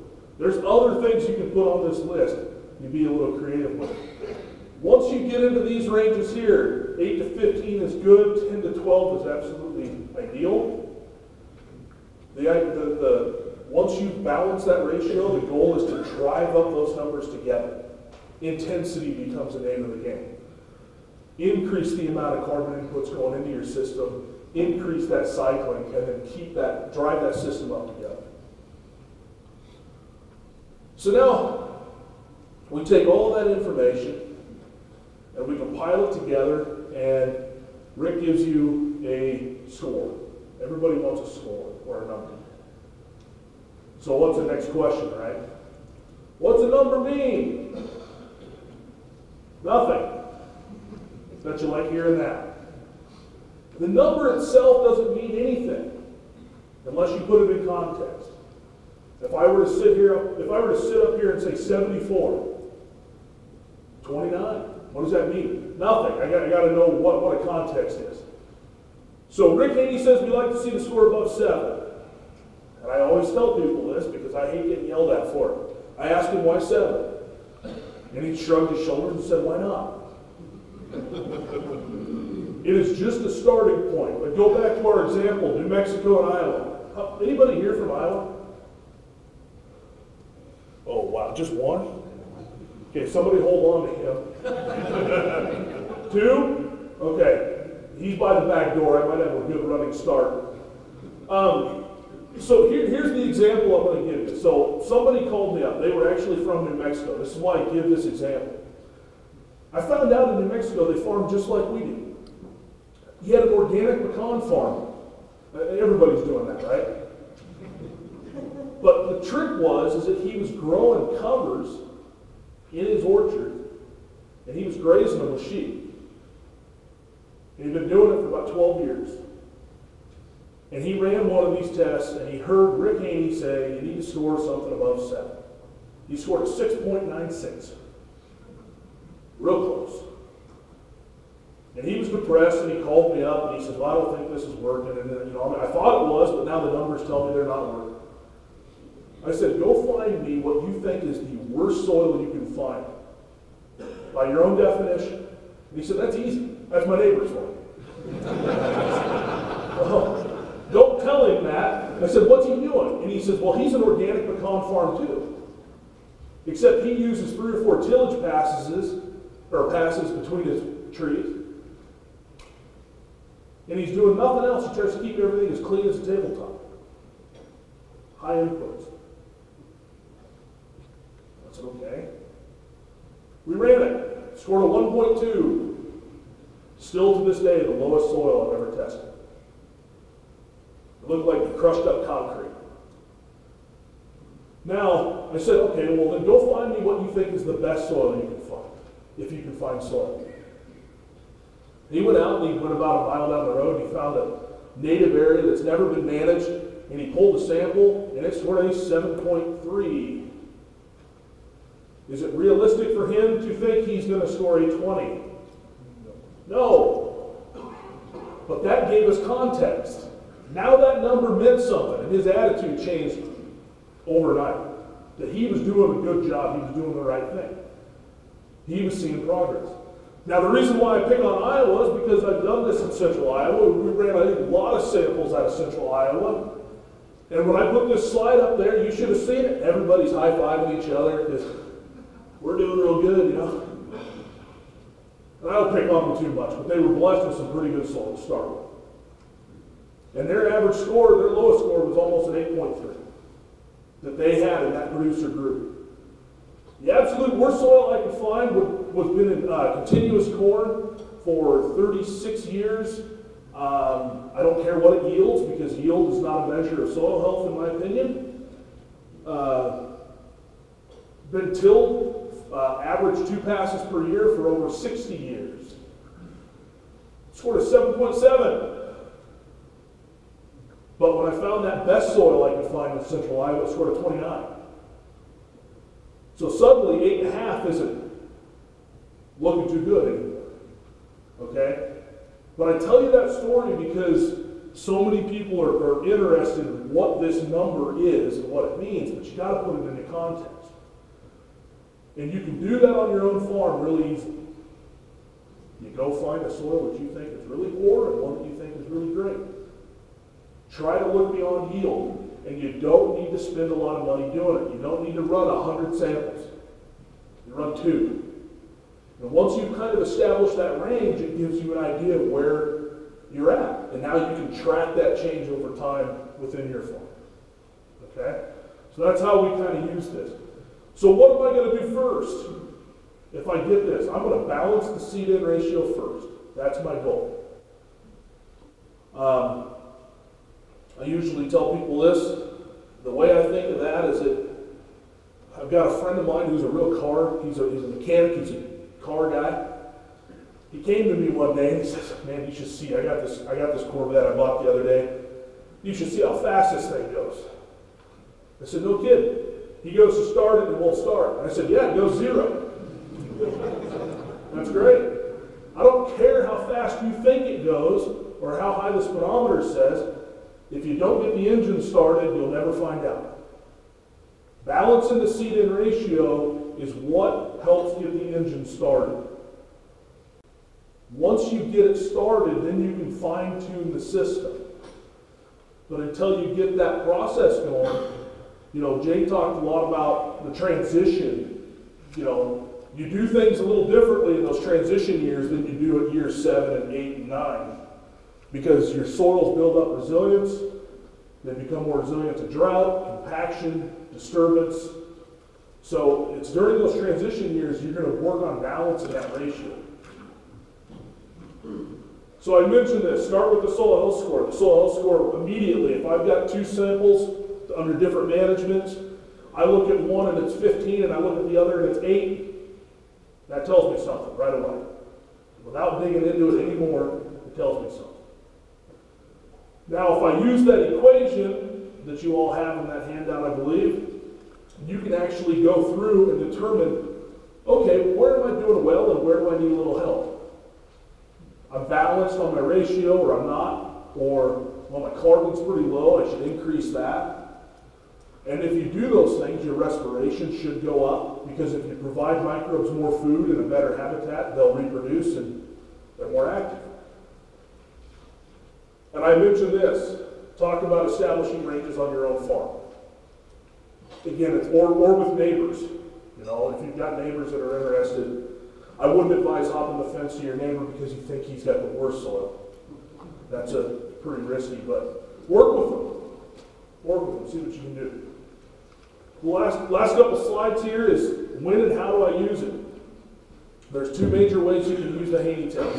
There's other things you can put on this list. You be a little creative with it. Once you get into these ranges here, 8 to 15 is good, 10 to 12 is absolutely ideal. The, the, the, once you balance that ratio, the goal is to drive up those numbers together. Intensity becomes the name of the game. Increase the amount of carbon inputs going into your system, increase that cycling, and then keep that, drive that system up together. So now, We take all that information and we compile it together and Rick gives you a score. Everybody wants a score or a number. So what's the next question, right? What's a number mean? Nothing. Bet you like hearing that. The number itself doesn't mean anything unless you put it in context. If I were to sit here, if I were to sit up here and say 74, 29, what does that mean? Nothing. I got, I got to know what, what a context is. So Rick Haney says we like to see the score above 7. And I always tell people this because I hate getting yelled at for it. I asked him why 7. And he shrugged his shoulders and said, why not? It is just a starting point. But go back to our example, New Mexico and Iowa. Uh, anybody here from Iowa? Oh, wow, just one? Okay, somebody hold on to him. Two? Okay, he's by the back door. I might have a good running start. Um, so here, here's the example I'm going to give you. So somebody called me up. They were actually from New Mexico. This is why I give this example. I found out in New Mexico they farm just like we do. He had an organic pecan farm. Uh, Everybody's doing that, right? But the trick was is that he was growing covers in his orchard, and he was grazing them with sheep. And he'd been doing it for about 12 years. And he ran one of these tests, and he heard Rick Haney say, you need to score something above 7. He scored 6.96. Real close. And he was depressed, and he called me up, and he says, well, I don't think this is working. And then, you know, I thought it was, but now the numbers tell me they're not working. I said, go find me what you think is the worst soil you can find, by your own definition. And he said, that's easy. That's my neighbor's soil. well, uh-huh. don't tell him that. I said, what's he doing? And he says, well, he's an organic pecan farm too. Except he uses three or four tillage passes, or passes between his trees. And he's doing nothing else. He tries to keep everything as clean as a tabletop. High inputs. Okay. We ran it. Scored a 1.2. Still to this day, the lowest soil I've ever tested. It looked like crushed up concrete. Now, I said, okay, well then go find me what you think is the best soil you can find, if you can find soil. He went out and he went about a mile down the road and he found a native area that's never been managed and he pulled a sample and it scored a 7.3. Is it realistic for him to think he's going to score a 20? No. But that gave us context. Now that number meant something and his attitude changed overnight. That he was doing a good job, he was doing the right thing. He was seeing progress. Now, the reason why I pick on Iowa is because I've done this in central Iowa. We ran, I think, a lot of samples out of central Iowa. And when I put this slide up there, you should have seen it. Everybody's high fiving each other we're doing real good, you know. And I don't pick on them too much, but they were blessed with some pretty good soil to start with. And their average score, their lowest score was almost an 8.3 that they had in that producer group. The absolute worst soil I could find was, was been in uh, continuous corn for 36 years. Um, I don't care what it yields because yield is not a measure of soil health, in my opinion. Uh, been tilled, uh, average two passes per year for over 60 years. Scored a 7.7. But when I found that best soil I could find in central Iowa, scored a 29. So suddenly, eight and a half isn't looking too good anymore. Okay? But I tell you that story because so many people are, are interested in what this number is and what it means, but you got to put it into context. And you can do that on your own farm really easily. You go find a soil that you think is really poor and one that you think is really great. Try to look beyond yield. And you don't need to spend a lot of money doing it. You don't need to run 100 samples. You run two. And once you've kind of established that range, it gives you an idea of where you're at. And now you can track that change over time within your farm. Okay? So that's how we kind of use this. So what am I going to do first? if I get this, I'm gonna balance the C/N ratio first. That's my goal. Um, I usually tell people this, the way I think of that is that I've got a friend of mine who's a real car, he's a, he's a mechanic, he's a car guy. He came to me one day and he says, man, you should see, I got this, I got this Corvette I bought the other day. You should see how fast this thing goes. I said, no kidding. He goes to start it and it won't start. I said, yeah, it goes zero. That's great. I don't care how fast you think it goes or how high the speedometer says. If you don't get the engine started, you'll never find out. Balancing the C/N ratio is what helps get the engine started. Once you get it started, then you can fine-tune the system. But until you get that process going, you know, Jay talked a lot about the transition. You know, you do things a little differently in those transition years than you do at year seven and eight and nine. Because your soils build up resilience, they become more resilient to drought, compaction, disturbance. So it's during those transition years you're going to work on balancing that ratio. So I mentioned this, start with the soil health score. The soil health score immediately, if I've got two samples under different managements, I look at one and it's 15 and I look at the other and it's 8, that tells me something right away. Without digging into it anymore, it tells me something. Now, if I use that equation that you all have in that handout, I believe, you can actually go through and determine, okay, where am I doing well and where do I need a little help? I'm balanced on my ratio or I'm not, or well, my carbon's pretty low, I should increase that. And if you do those things, your respiration should go up because if you provide microbes more food and a better habitat, they'll reproduce and they're more active. And I mentioned this, talk about establishing ranges on your own farm. Again, it's or, or with neighbors. You know, if you've got neighbors that are interested, I wouldn't advise hopping the fence to your neighbor because you think he's got the worst soil. That's a pretty risky, but work with them. Work with them, see what you can do. Last, last couple slides here is when and how do I use it? There's two major ways you can use the Haney test.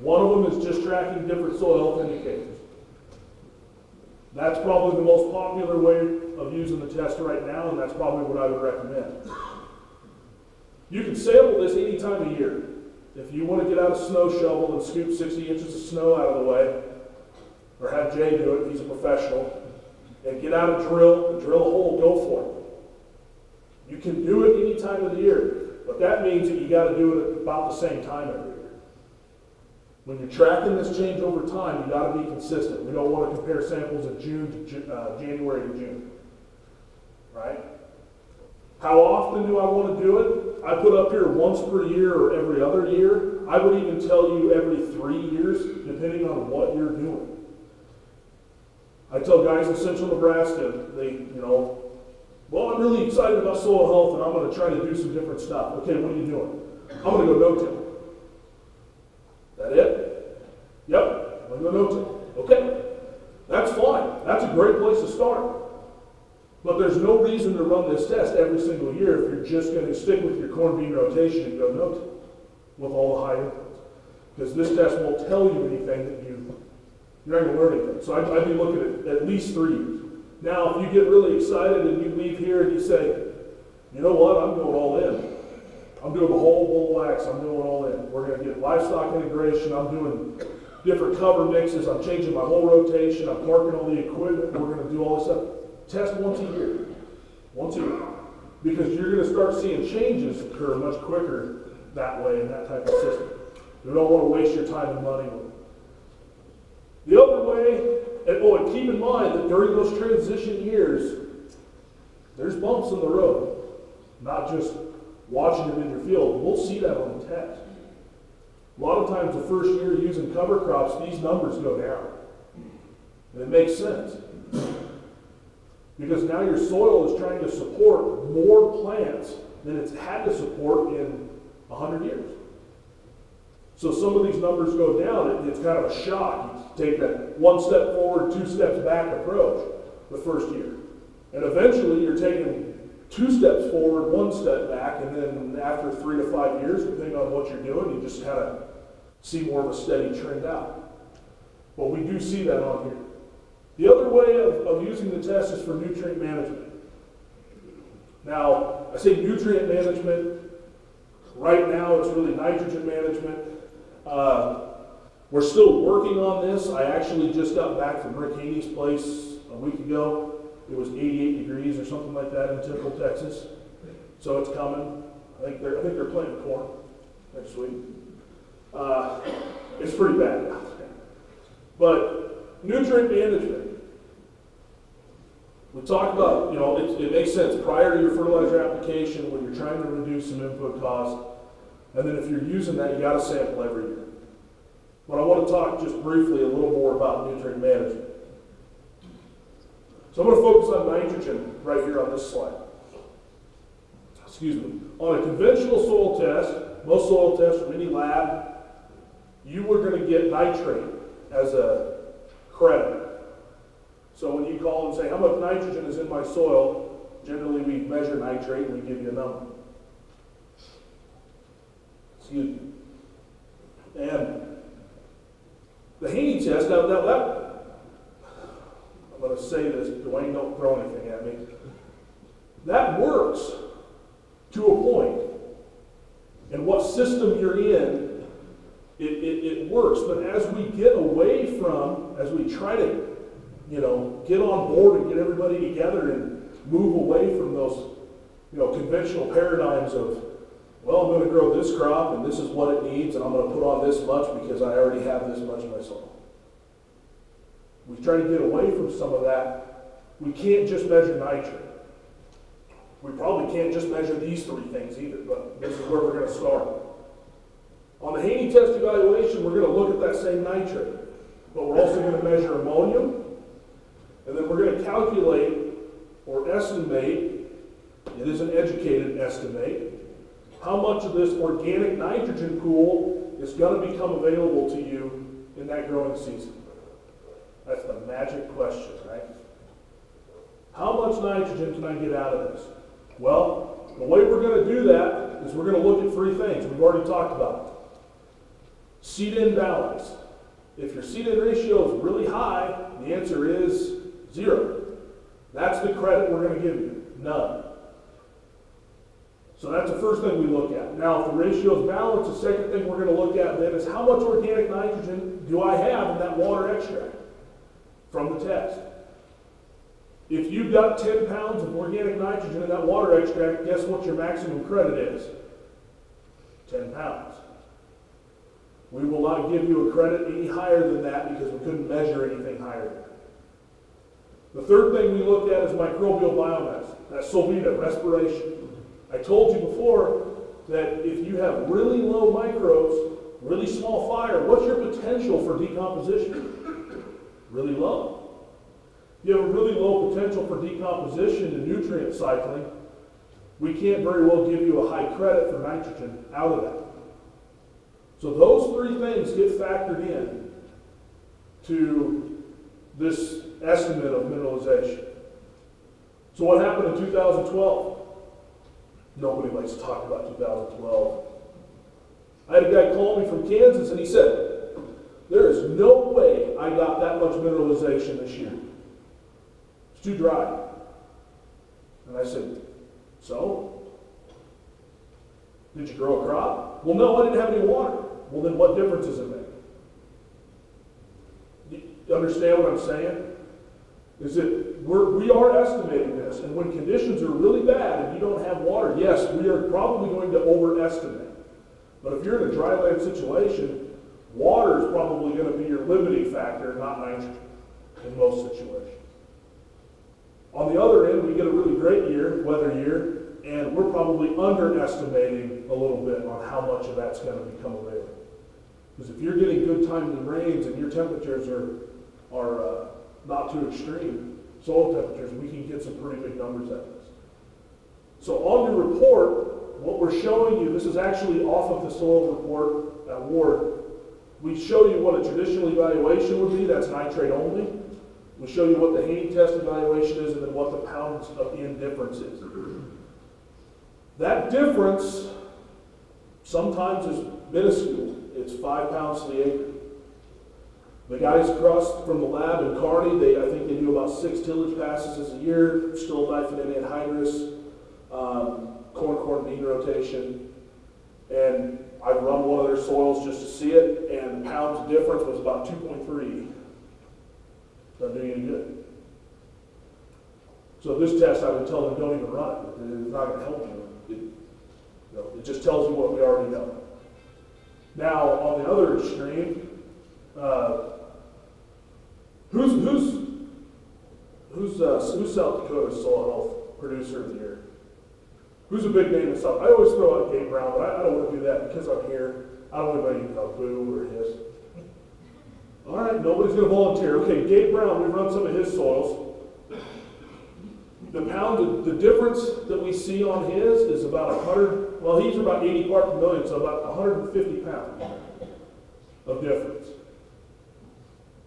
One of them is just tracking different soil health indicators. That's probably the most popular way of using the test right now, and that's probably what I would recommend. You can sample this any time of year. If you want to get out a snow shovel and scoop 60 inches of snow out of the way, or have Jay do it, he's a professional, and get out a drill drill a hole, go for it. You can do it any time of the year, but that means that you got to do it about the same time every year. When you're tracking this change over time, you got to be consistent. We don't want to compare samples of June to uh, January to June, right? How often do I want to do it? I put up here once per year or every other year. I would even tell you every three years, depending on what you're doing. I tell guys in central Nebraska, they, you know, well, I'm really excited about soil health and I'm going to try to do some different stuff. Okay, what are you doing? I'm going to go no-till. That it? Yep, I'm going to go no-till. Okay, that's fine. That's a great place to start. But there's no reason to run this test every single year if you're just going to stick with your corn bean rotation and go no-till with all the high inputs. Because this test won't tell you anything that you, you're not going to learn anything. So I'd, I'd be looking at at least three years. Now, if you get really excited and you leave here and you say, you know what, I'm going all in. I'm doing the whole bull wax, I'm doing all in. We're going to get livestock integration, I'm doing different cover mixes, I'm changing my whole rotation, I'm parking all the equipment, we're going to do all this stuff. Test once a year. Once a year. Because you're going to start seeing changes occur much quicker that way in that type of system. You don't want to waste your time and money with it. The other way, and oh, and keep in mind that during those transition years, there's bumps in the road, not just watching them in your field. We'll see that on the test. A lot of times, the first year using cover crops, these numbers go down. And it makes sense. Because now your soil is trying to support more plants than it's had to support in 100 years. So some of these numbers go down, it, it's kind of a shock. Take that one step forward, two steps back approach the first year. And eventually you're taking two steps forward, one step back, and then after three to five years, depending on what you're doing, you just kind of see more of a steady trend out. But we do see that on here. The other way of, of using the test is for nutrient management. Now, I say nutrient management, right now it's really nitrogen management. Uh, we're still working on this. I actually just got back from Rick Haney's place a week ago. It was 88 degrees or something like that in Temple, Texas. So it's coming. I think they're, I think they're planting corn next week. Uh, it's pretty bad. But nutrient management. We talked about, you know, it, it makes sense prior to your fertilizer application when you're trying to reduce some input cost. And then if you're using that, you got to sample every year. But I want to talk just briefly a little more about nutrient management. So I'm going to focus on nitrogen right here on this slide. Excuse me. On a conventional soil test, most soil tests from any lab, you were going to get nitrate as a credit. So when you call and say, how much nitrogen is in my soil, generally we measure nitrate and we give you a number. Excuse me. And the Haney test, now, now that, I'm going to say this, Dwayne, don't throw anything at me. That works to a point. And what system you're in, it, it, it works. But as we get away from, as we try to, you know, get on board and get everybody together and move away from those, you know, conventional paradigms of, well, I'm going to grow this crop and this is what it needs and I'm going to put on this much because I already have this much in my soil. We try to get away from some of that. We can't just measure nitrogen. We probably can't just measure these three things either, but this is where we're going to start. On the Haney test evaluation, we're going to look at that same nitrate, but we're also going to measure ammonium, and then we're going to calculate or estimate, it is an educated estimate, how much of this organic nitrogen pool is going to become available to you in that growing season. That's the magic question, right? How much nitrogen can I get out of this? Well, the way we're going to do that is we're going to look at three things. We've already talked about it. C/N balance. If your C/N ratio is really high, the answer is zero. That's the credit we're going to give you. None. So that's the first thing we look at. Now, if the ratio is balanced, the second thing we're going to look at then is how much organic nitrogen do I have in that water extract from the test? If you've got 10 pounds of organic nitrogen in that water extract, guess what your maximum credit is? 10 pounds. We will not give you a credit any higher than that because we couldn't measure anything higher than that. The third thing we looked at is microbial biomass, that Solvita, respiration. I told you before that if you have really low microbes, really small fire, what's your potential for decomposition? Really low. You have a really low potential for decomposition and nutrient cycling. We can't very well give you a high credit for nitrogen out of that. So those three things get factored in to this estimate of mineralization. So what happened in 2012? Nobody likes to talk about 2012. I had a guy call me from Kansas and he said, There is no way I got that much mineralization this year. It's too dry. And I said, So? Did you grow a crop? Well, no, I didn't have any water. Well, then what difference does it make? You understand what I'm saying? Is that we're, we are estimating this, and when conditions are really bad and you don't have water, yes, we are probably going to overestimate. But if you're in a dry land situation, water is probably going to be your limiting factor, not nitrogen, in most situations. On the other end, we get a really great year, weather year, and we're probably underestimating a little bit on how much of that's going to become available. Because if you're getting good times and rains and your temperatures are, are uh, not too extreme soil temperatures, we can get some pretty big numbers out of this. So on the report, what we're showing you, this is actually off of the soil report at Ward. We show you what a traditional evaluation would be, that's nitrate only. We show you what the Haney test evaluation is and then what the pounds of N difference is. That difference sometimes is minuscule. It's five pounds to the acre. The guys across from the lab in Kearney, they, I think they do about six tillage passes a year, still diphenidate anhydrous, um, corn, corn, bean rotation. And I've run one of their soils just to see it, and pounds difference was about two point three. Doesn't do any good. So this test, I would tell them, don't even run it, it's not gonna help you. It, you know, it just tells you what we already know. Now, on the other extreme, uh, who's, who's, who's, uh, who's South Dakota's soil health producer of the year? Who's a big name in South? I always throw out Gabe Brown, but I, I don't want to do that because I'm here. I don't want anybody to know boo or his. All right, nobody's going to volunteer. Okay, Gabe Brown, we run some of his soils. The pound, the, the difference that we see on his is about 100, well, he's about 80 part per million, so about 150 pounds of difference.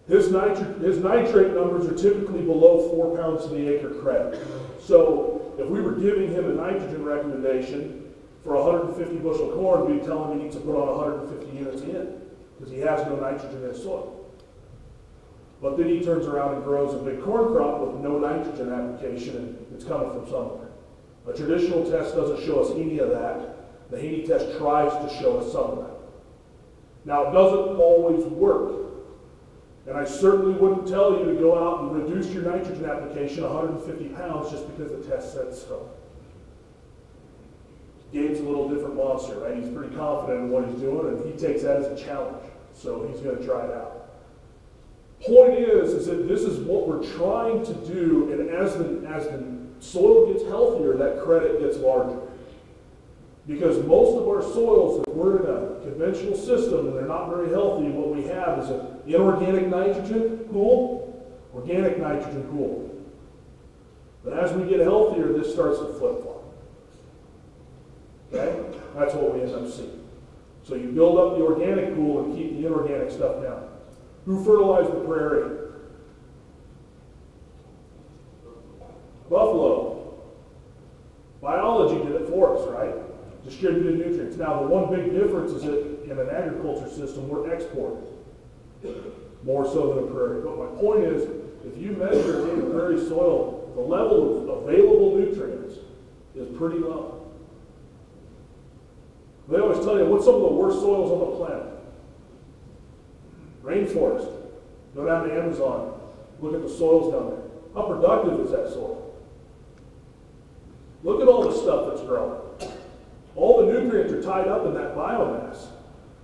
His nitrate, his nitrate numbers are typically below four pounds to the acre credit. So if we were giving him a nitrogen recommendation for 150 bushel corn, we'd tell him he needs to put on 150 units in, because he has no nitrogen in his soil. But then he turns around and grows a big corn crop with no nitrogen application, and it's coming from somewhere. A traditional test doesn't show us any of that. The Haney test tries to show us some of that. Now, it doesn't always work. And I certainly wouldn't tell you to go out and reduce your nitrogen application 150 pounds just because the test said so. Gabe's a little different monster, right? He's pretty confident in what he's doing, and he takes that as a challenge. So he's going to try it out. Point is, is that this is what we're trying to do, and as the, as the soil gets healthier, that credit gets larger. Because most of our soils, if we're in a conventional system and they're not very healthy, what we have is an inorganic nitrogen pool, organic nitrogen pool. But as we get healthier, this starts to flip flop. Okay? That's what we end up seeing. So you build up the organic pool and keep the inorganic stuff down. Who fertilized the prairie? Buffalo. Biology did it for us, right? Distributed nutrients. Now, the one big difference is that in an agriculture system, we're exporting more so than a prairie. But my point is, if you measure in a prairie soil, the level of available nutrients is pretty low. They always tell you what's some of the worst soils on the planet. Rainforest. Go down to Amazon. Look at the soils down there. How productive is that soil? Look at all the stuff that's growing. All the nutrients are tied up in that biomass.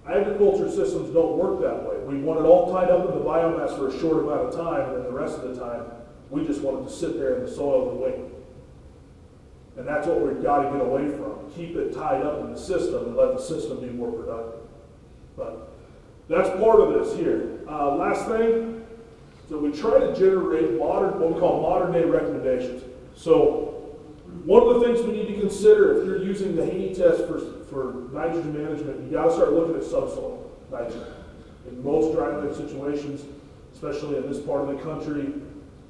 Agriculture systems don't work that way. We want it all tied up in the biomass for a short amount of time, and then the rest of the time, we just want it to sit there in the soil and wait. And that's what we've got to get away from. Keep it tied up in the system and let the system be more productive. But that's part of this here. Uh, last thing, so we try to generate modern, what we call modern day recommendations. So one of the things we need to consider if you're using the Haney test for, for nitrogen management, you got to start looking at subsoil nitrogen. In most dryland situations, especially in this part of the country,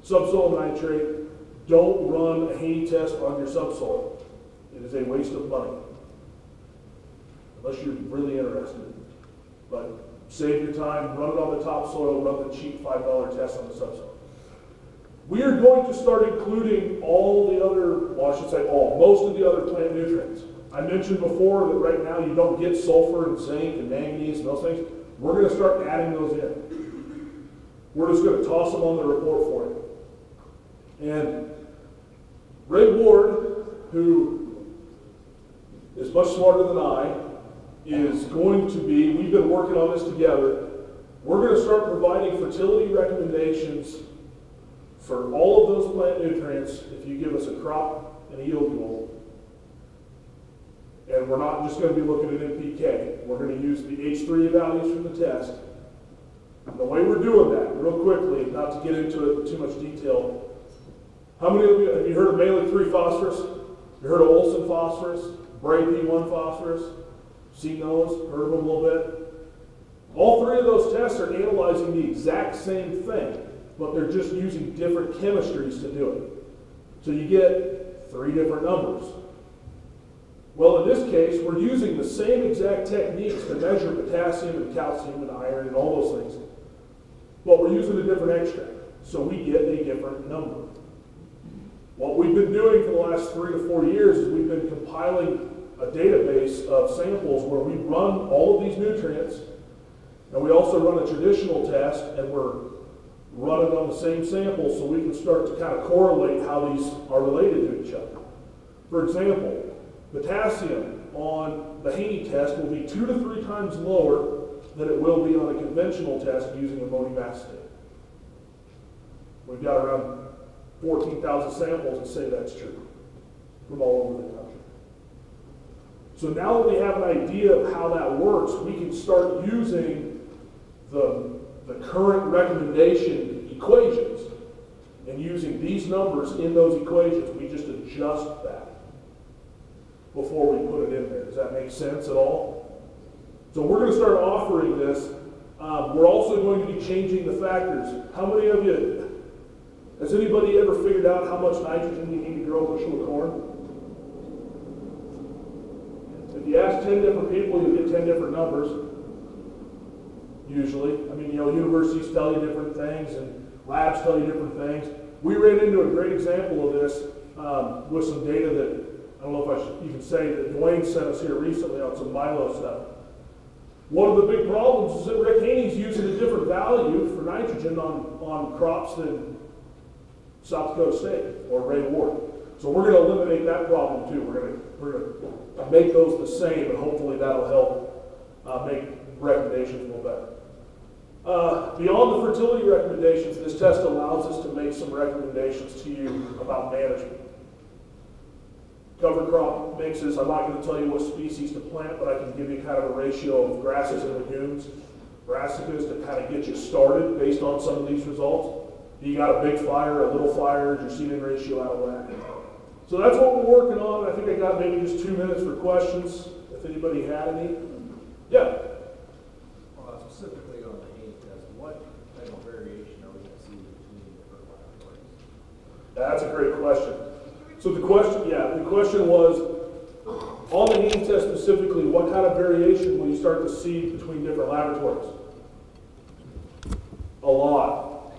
subsoil nitrate, don't run a Haney test on your subsoil. It is a waste of money. Unless you're really interested. But save your time, run it on the topsoil, run the cheap $5 test on the subsoil. We are going to start including all the other, well, I should say all, most of the other plant nutrients. I mentioned before that right now you don't get sulfur and zinc and manganese and those things. We're going to start adding those in. We're just going to toss them on the report for you. And Ray Ward, who is much smarter than I, is going to be, we've been working on this together. We're going to start providing fertility recommendations for all of those plant nutrients if you give us a crop and a yield goal. And we're not just going to be looking at NPK. We're going to use the H3 values from the test. And the way we're doing that, real quickly, not to get into it too much detail, how many of you have you heard of Mehlich 3 phosphorus? You heard of Olsen phosphorus? Bray P1 phosphorus? Seen those? Heard of them a little bit? All three of those tests are analyzing the exact same thing. But they're just using different chemistries to do it. So you get three different numbers. Well, in this case, we're using the same exact techniques to measure potassium and calcium and iron and all those things, but we're using a different extract, so we get a different number. What we've been doing for the last three to four years is we've been compiling a database of samples where we run all of these nutrients, and we also run a traditional test, and we're running on the same sample so we can start to kind of correlate how these are related to each other. For example, potassium on the Haney test will be two to three times lower than it will be on a conventional test using ammonium acetate. We've got around 14,000 samples that say that's true from all over the country. So now that we have an idea of how that works, we can start using the, the current recommendation equations and using these numbers in those equations. We just adjust that before we put it in there. Does that make sense at all? So we're going to start offering this. Um, we're also going to be changing the factors. How many of you, has anybody ever figured out how much nitrogen you need to grow a bushel of corn? If you ask 10 different people, you'll get 10 different numbers, usually. I mean, you know, universities tell you different things and labs tell you different things. We ran into a great example of this um, with some data that, I don't know if I should even say, that Dwayne sent us here recently on some Milo stuff. One of the big problems is that Rick Haney's using a different value for nitrogen on, on crops than South Dakota State or Ray Ward. So we're going to eliminate that problem too. We're going to, we're going to make those the same, and hopefully that'll help uh, make recommendations a little better. Uh, beyond the fertility recommendations, this test allows us to make some recommendations to you about management. Cover crop mixes, I'm not going to tell you what species to plant, but I can give you kind of a ratio of grasses and legumes, brassicas to kind of get you started based on some of these results. You got a big flyer, a little is your C/N ratio out of whack. So that's what we're working on. I think I got maybe just two minutes for questions, if anybody had any. Yeah, Uh, Specifically on the Haney test, what type of variation are we gonna see between the different laboratories? That's a great question. So the question, yeah, the question was, on the Haney test specifically, what kind of variation will you start to see between different laboratories? A lot.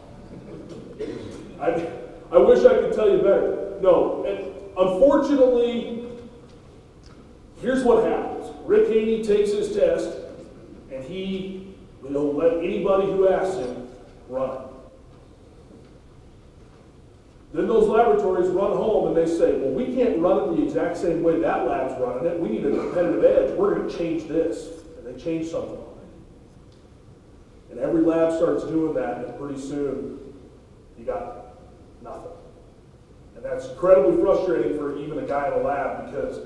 I, I wish I could tell you better. No, and unfortunately, here's what happens. Rick Haney takes his test, and he will let anybody who asks him run. Then those laboratories run home and they say, well, we can't run it the exact same way that lab's running it. We need a competitive edge. We're going to change this. And they change something. And every lab starts doing that, and pretty soon, you got nothing. And that's incredibly frustrating for even a guy in a lab because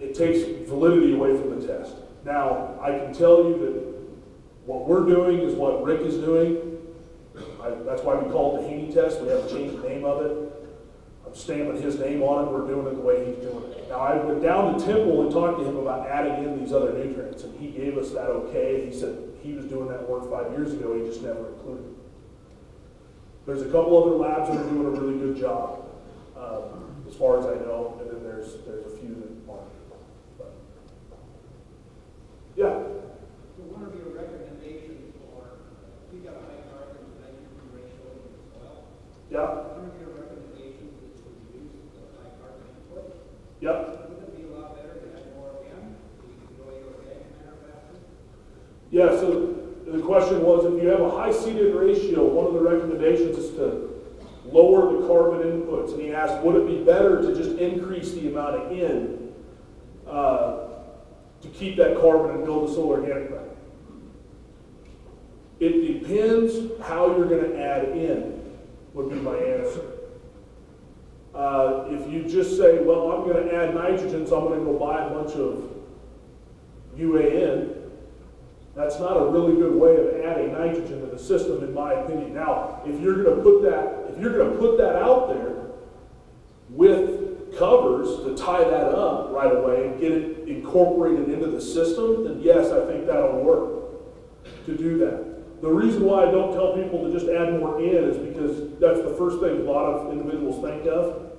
it takes validity away from the test. Now, I can tell you that what we're doing is what Rick is doing. I, that's why we call it the Haney test. We haven't changed the name of it. I'm stamping his name on it. We're doing it the way he's doing it. Now, I went down to Temple and talked to him about adding in these other nutrients, and he gave us that okay. He said he was doing that work five years ago. He just never included it. There's a couple other labs that are doing a really good job, um, as far as I know, and then there's there's a few that aren't. But, yeah. So one of your recommendations for, we got a high carbon to nitrogen ratio in the soil. Yeah. Your recommendations is to reduce the high carbon input. Yep. Wouldn't it be a lot better to have more organic, so you can grow your organic matter faster? Yeah, so the question was, if you have a high C/N ratio, one of the recommendations is to lower the carbon inputs. And he asked, would it be better to just increase the amount of N uh, to keep that carbon and build the soil organic matter? It depends how you're going to add in, would be my answer. Uh, if you just say, well, I'm going to add nitrogen, so I'm going to go buy a bunch of UAN, that's not a really good way of adding nitrogen to the system, in my opinion. Now, if you're going to put that, if you're going to put that out there with covers to tie that up right away and get it incorporated into the system, then yes, I think that'll work to do that. The reason why I don't tell people to just add more N is because that's the first thing a lot of individuals think of.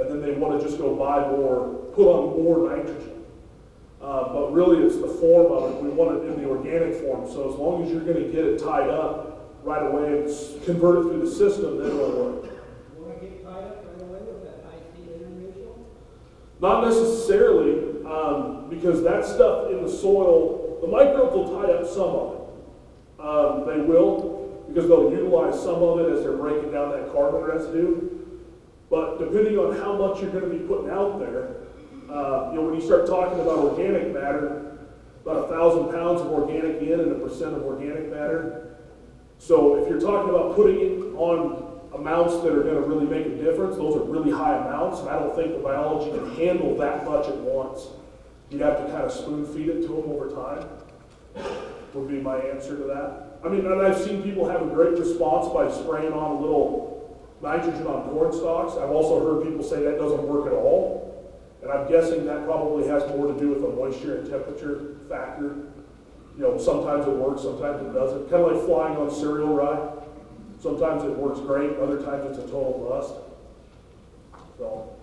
And then they want to just go buy more, put on more nitrogen. Uh, but really, it's the form of it. We want it in the organic form. So as long as you're going to get it tied up right away and convert it through the system, then it'll work. Wanna get tied up right away with that high C/N ratio? Not necessarily, um, because that stuff in the soil, the microbes will tie up some of it. Um, they will, because they'll utilize some of it as they're breaking down that carbon residue. But depending on how much you're gonna be putting out there, uh, you know, when you start talking about organic matter, about a thousand pounds of organic N and a percent of organic matter. So if you're talking about putting it on amounts that are gonna really make a difference, those are really high amounts, and I don't think the biology can handle that much at once. You'd have to kind of spoon feed it to them over time, would be my answer to that. I mean, and I've seen people have a great response by spraying on a little nitrogen on corn stalks. I've also heard people say that doesn't work at all. And I'm guessing that probably has more to do with the moisture and temperature factor. You know, sometimes it works, sometimes it doesn't. Kind of like flying on cereal rye. Sometimes it works great, other times it's a total bust. So,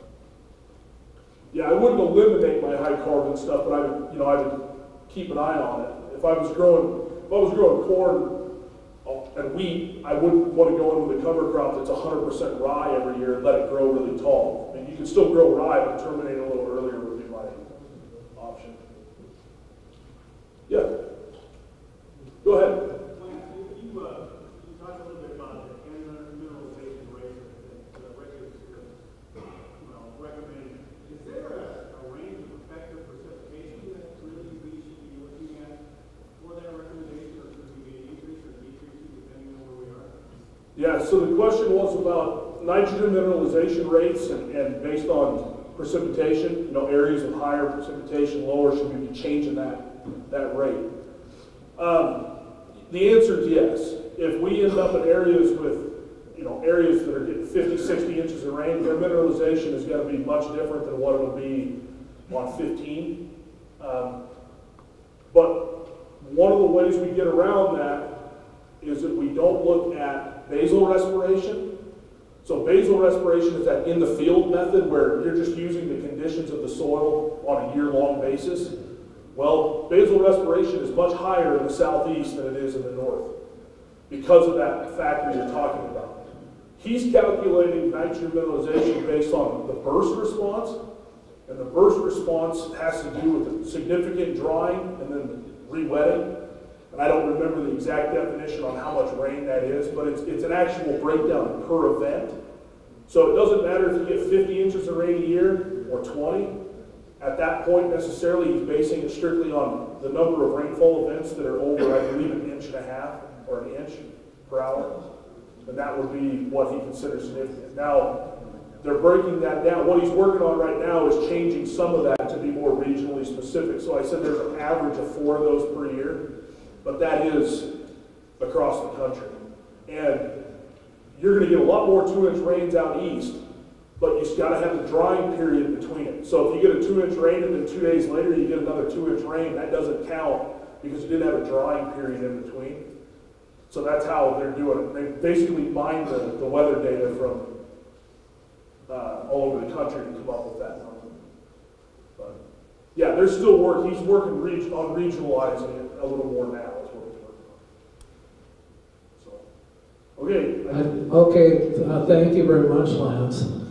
yeah, I wouldn't eliminate my high carbon stuff, but I would, you know, I would keep an eye on it. If I was growing, if I was growing corn uh, and wheat, I wouldn't want to go in with a cover crop that's hundred percent rye every year and let it grow really tall. I mean, you can still grow rye, but terminate a little earlier would be my option. Yeah. Go ahead. Lance, you, you, uh, you talked a little bit about the mineralization rate that the records, uh, you know, recommend. Is there a, a range of effective precipitation that really we should be looking at for that recommendation, or should we be increase or decrease depending on where we are? Yeah, so the question was about nitrogen mineralization rates and, and based on precipitation, you know, areas of higher precipitation, lower, should we be changing that, that rate? Um, the answer is yes. If we end up in areas with, you know, areas that are getting 50, 60 inches of rain, their mineralization is gonna be much different than what it would be on 15. Um, but one of the ways we get around that is that we don't look at basal respiration. So basal respiration is that in the field method where you're just using the conditions of the soil on a year-long basis. Well, basal respiration is much higher in the southeast than it is in the north because of that factor you're talking about. He's calculating nitrogen mineralization based on the burst response, and the burst response has to do with significant drying and then re-wetting. And I don't remember the exact definition on how much rain that is, but it's, it's an actual breakdown per event. So it doesn't matter if you get 50 inches of rain a year or 20. At that point necessarily, he's basing it strictly on the number of rainfall events that are over, I believe, an inch and a half or an inch per hour. And that would be what he considers significant. Now, they're breaking that down. What he's working on right now is changing some of that to be more regionally specific. So I said there's an average of four of those per year, but that is across the country. And you're gonna get a lot more two-inch rains out east, but you've gotta have a drying period between it. So if you get a two-inch rain and then two days later you get another two-inch rain, that doesn't count because you didn't have a drying period in between. So that's how they're doing it. They basically mine the, the weather data from, uh, all over the country to come up with that number. But, yeah, there's still work, he's working on regionalizing it a little more now, is what he's working on. So, okay. I- Okay, uh, thank you very much, Lance.